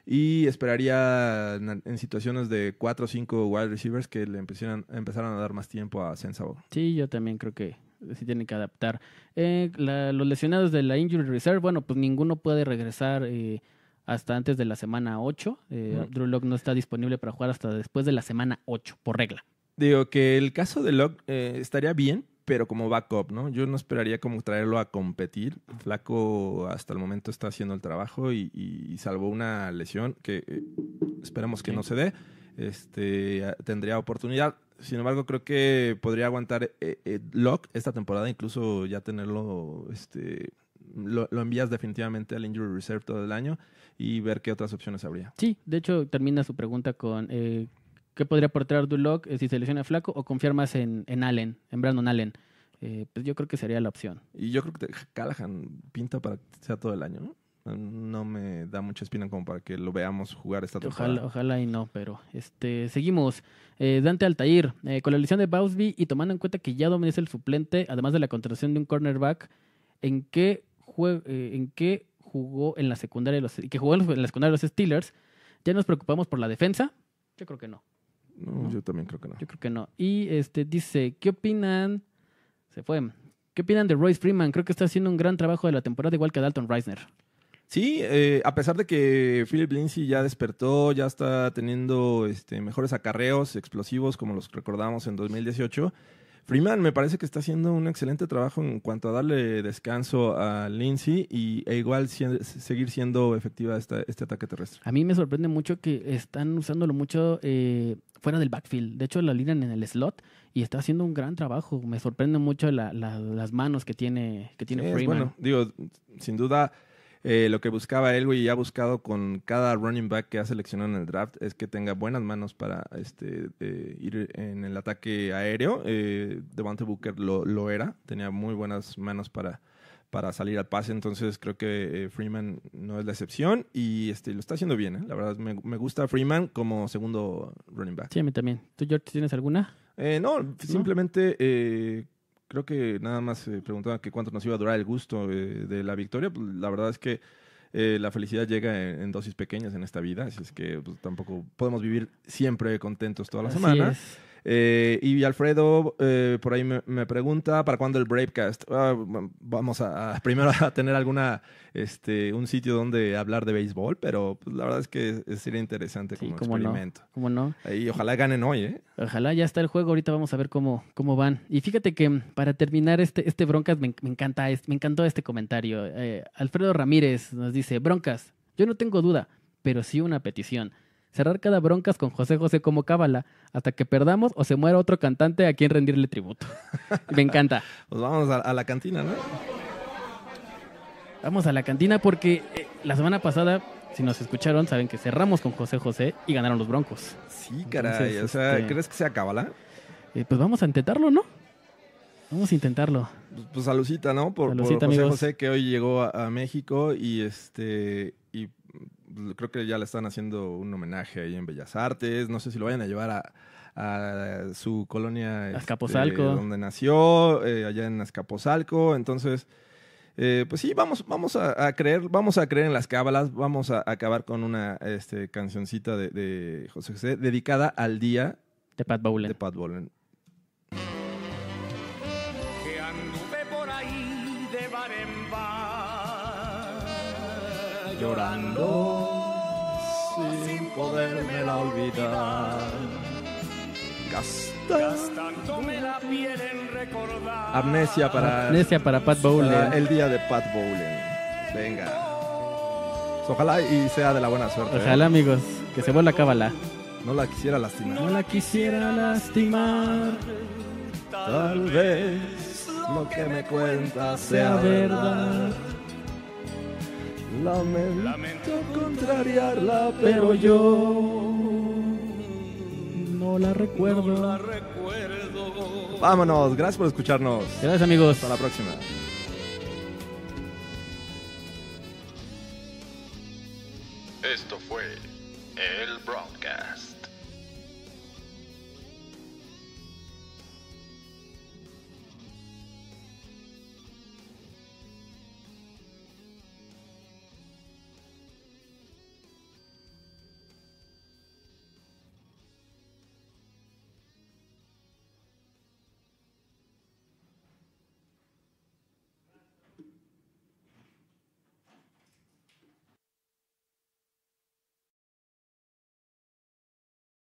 [SPEAKER 5] Y esperaría en, en situaciones de 4 o 5 wide receivers que le empezaran, empezaran a dar más tiempo a Sensabo.
[SPEAKER 6] Sí, yo también creo que sí tienen que adaptar. Eh, la- los lesionados de la Injury Reserve, bueno, pues ninguno puede regresar eh, hasta antes de la semana 8. Eh,
[SPEAKER 5] Ujú.
[SPEAKER 6] Drew Lock no está disponible para jugar hasta después de la semana 8, por regla.
[SPEAKER 5] Digo que el caso de Locke eh, estaría bien, pero como backup, ¿no? Yo no esperaría como traerlo a competir. Flaco hasta el momento está haciendo el trabajo y, y salvo una lesión que eh, esperemos que no se dé, este, tendría oportunidad. Sin embargo, creo que podría aguantar eh, eh, Locke esta temporada, incluso ya tenerlo, este, lo, lo envías definitivamente al Injury Reserve todo el año y ver qué otras opciones habría.
[SPEAKER 6] Sí, de hecho termina su pregunta con eh, ¿qué podría aportar Drew Lock eh, si se lesiona flaco o confiar más en, en Allen, en Brandon Allen? eh, pues yo creo que sería la opción.
[SPEAKER 5] Y yo creo que Callahan pinta para que sea todo el año, ¿no? No me da mucha espina como para que lo veamos jugar esta temporada.
[SPEAKER 6] Ojalá, ojalá y no, pero este seguimos. Eh, Dante Altair, eh, con la lesión de Bausby y tomando en cuenta que ya es el suplente, además de la contratación de un cornerback, ¿en qué, jue- en qué jugó en la secundaria de los, que jugó en la secundaria de los Steelers? ¿Ya nos preocupamos por la defensa? Yo creo que no.
[SPEAKER 5] No, yo también creo que no.
[SPEAKER 6] Yo creo que no. Y este dice, ¿qué opinan? Se fue. ¿Qué opinan de Royce Freeman? Creo que está haciendo un gran trabajo de la temporada, igual que Dalton Reisner.
[SPEAKER 5] Sí, eh, a pesar de que Philip Lindsay ya despertó, ya está teniendo este, mejores acarreos explosivos como los recordamos en 2018, Freeman me parece que está haciendo un excelente trabajo en cuanto a darle descanso a Lindsay y, e igual si- seguir siendo efectiva esta, este ataque terrestre.
[SPEAKER 6] A mí me sorprende mucho que están usándolo mucho eh, fuera del backfield. De hecho, lo alinean en el slot y está haciendo un gran trabajo. Me sorprende mucho la- la- las manos que tiene, que tiene
[SPEAKER 5] Sí, es
[SPEAKER 6] Freeman.
[SPEAKER 5] bueno, digo, sin duda eh, lo que buscaba él, güey, y ha buscado con cada running back que ha seleccionado en el draft, es que tenga buenas manos para este, eh, ir en el ataque aéreo. Eh, Devante Booker lo, lo era, tenía muy buenas manos para, para salir al pase, entonces creo que eh, Freeman no es la excepción y este, lo está haciendo bien, ¿eh? la verdad me, me gusta Freeman como segundo running back.
[SPEAKER 6] Sí, a mí también. ¿Tú, George, tienes alguna?
[SPEAKER 5] Eh, no, simplemente eh, creo que nada más eh, preguntaba que cuánto nos iba a durar el gusto eh, de la victoria. Pues, la verdad es que eh, la felicidad llega en, en dosis pequeñas en esta vida, así es que pues, tampoco podemos vivir siempre contentos toda la
[SPEAKER 6] Así
[SPEAKER 5] semana.
[SPEAKER 6] es.
[SPEAKER 5] Eh, y Alfredo eh, por ahí me, me pregunta para cuándo el Bravecast. Ah, vamos a, a- primero a tener alguna este un sitio donde hablar de béisbol, pero pues, la verdad es que sería interesante
[SPEAKER 6] Sí,
[SPEAKER 5] como
[SPEAKER 6] cómo no.
[SPEAKER 5] experimento.
[SPEAKER 6] ¿Cómo no?
[SPEAKER 5] Y ojalá ganen hoy, ¿eh?
[SPEAKER 6] Ojalá ya está el juego. Ahorita vamos a ver cómo, cómo van. Y fíjate que mm, para terminar este, este Broncas, me, me encanta, me encantó este comentario. Eh, Alfredo Ramírez nos dice, Broncas, yo no tengo duda, pero sí una petición. Cerrar cada Broncas con José José como cábala hasta que perdamos o se muera otro cantante a quien rendirle tributo. me encanta.
[SPEAKER 5] Pues vamos a, a la cantina, ¿no?
[SPEAKER 6] Vamos a la cantina porque eh, la semana pasada, si nos escucharon, saben que cerramos con José José y ganaron los Broncos.
[SPEAKER 5] Sí, caray.
[SPEAKER 6] Entonces,
[SPEAKER 5] o sea,
[SPEAKER 6] este-
[SPEAKER 5] ¿crees que sea cábala?
[SPEAKER 6] Eh, pues vamos a intentarlo, ¿no? Vamos a intentarlo.
[SPEAKER 5] Pues, pues salucita, ¿no? Por, José
[SPEAKER 6] amigos.
[SPEAKER 5] José, que hoy llegó a, a México y este y creo que ya le están haciendo un homenaje ahí en Bellas Artes. No sé si lo vayan a llevar a, a su colonia este,
[SPEAKER 6] Azcapotzalco.
[SPEAKER 5] donde nació, eh, allá en Azcapotzalco. Entonces, eh, pues sí, vamos, vamos a, a creer, vamos a creer en las cábalas, vamos a acabar con una este, cancioncita de, de José José dedicada al día
[SPEAKER 6] De Pat Bowlen.
[SPEAKER 5] de Pat Bowlen.
[SPEAKER 9] que anduve por ahí de bar en bar
[SPEAKER 5] llorando podérmela olvidar.
[SPEAKER 9] gastándome la piel en recordar
[SPEAKER 5] Amnesia para,
[SPEAKER 6] Amnesia para Pat Bowlen.
[SPEAKER 5] para el día de Pat Bowlen. Venga. Ojalá y sea de la buena suerte. ¿eh?
[SPEAKER 6] Ojalá, amigos, que se vuelva cábala.
[SPEAKER 5] No la quisiera lastimar.
[SPEAKER 6] No la quisiera lastimar.
[SPEAKER 5] Tal vez lo que me cuentas
[SPEAKER 6] Sea verdad.
[SPEAKER 5] Lamento, Lamento contrariarla,
[SPEAKER 6] pero yo no la recuerdo. No la recuerdo.
[SPEAKER 5] Vámonos, gracias por escucharnos.
[SPEAKER 6] Gracias amigos.
[SPEAKER 5] Hasta la próxima. Esto fue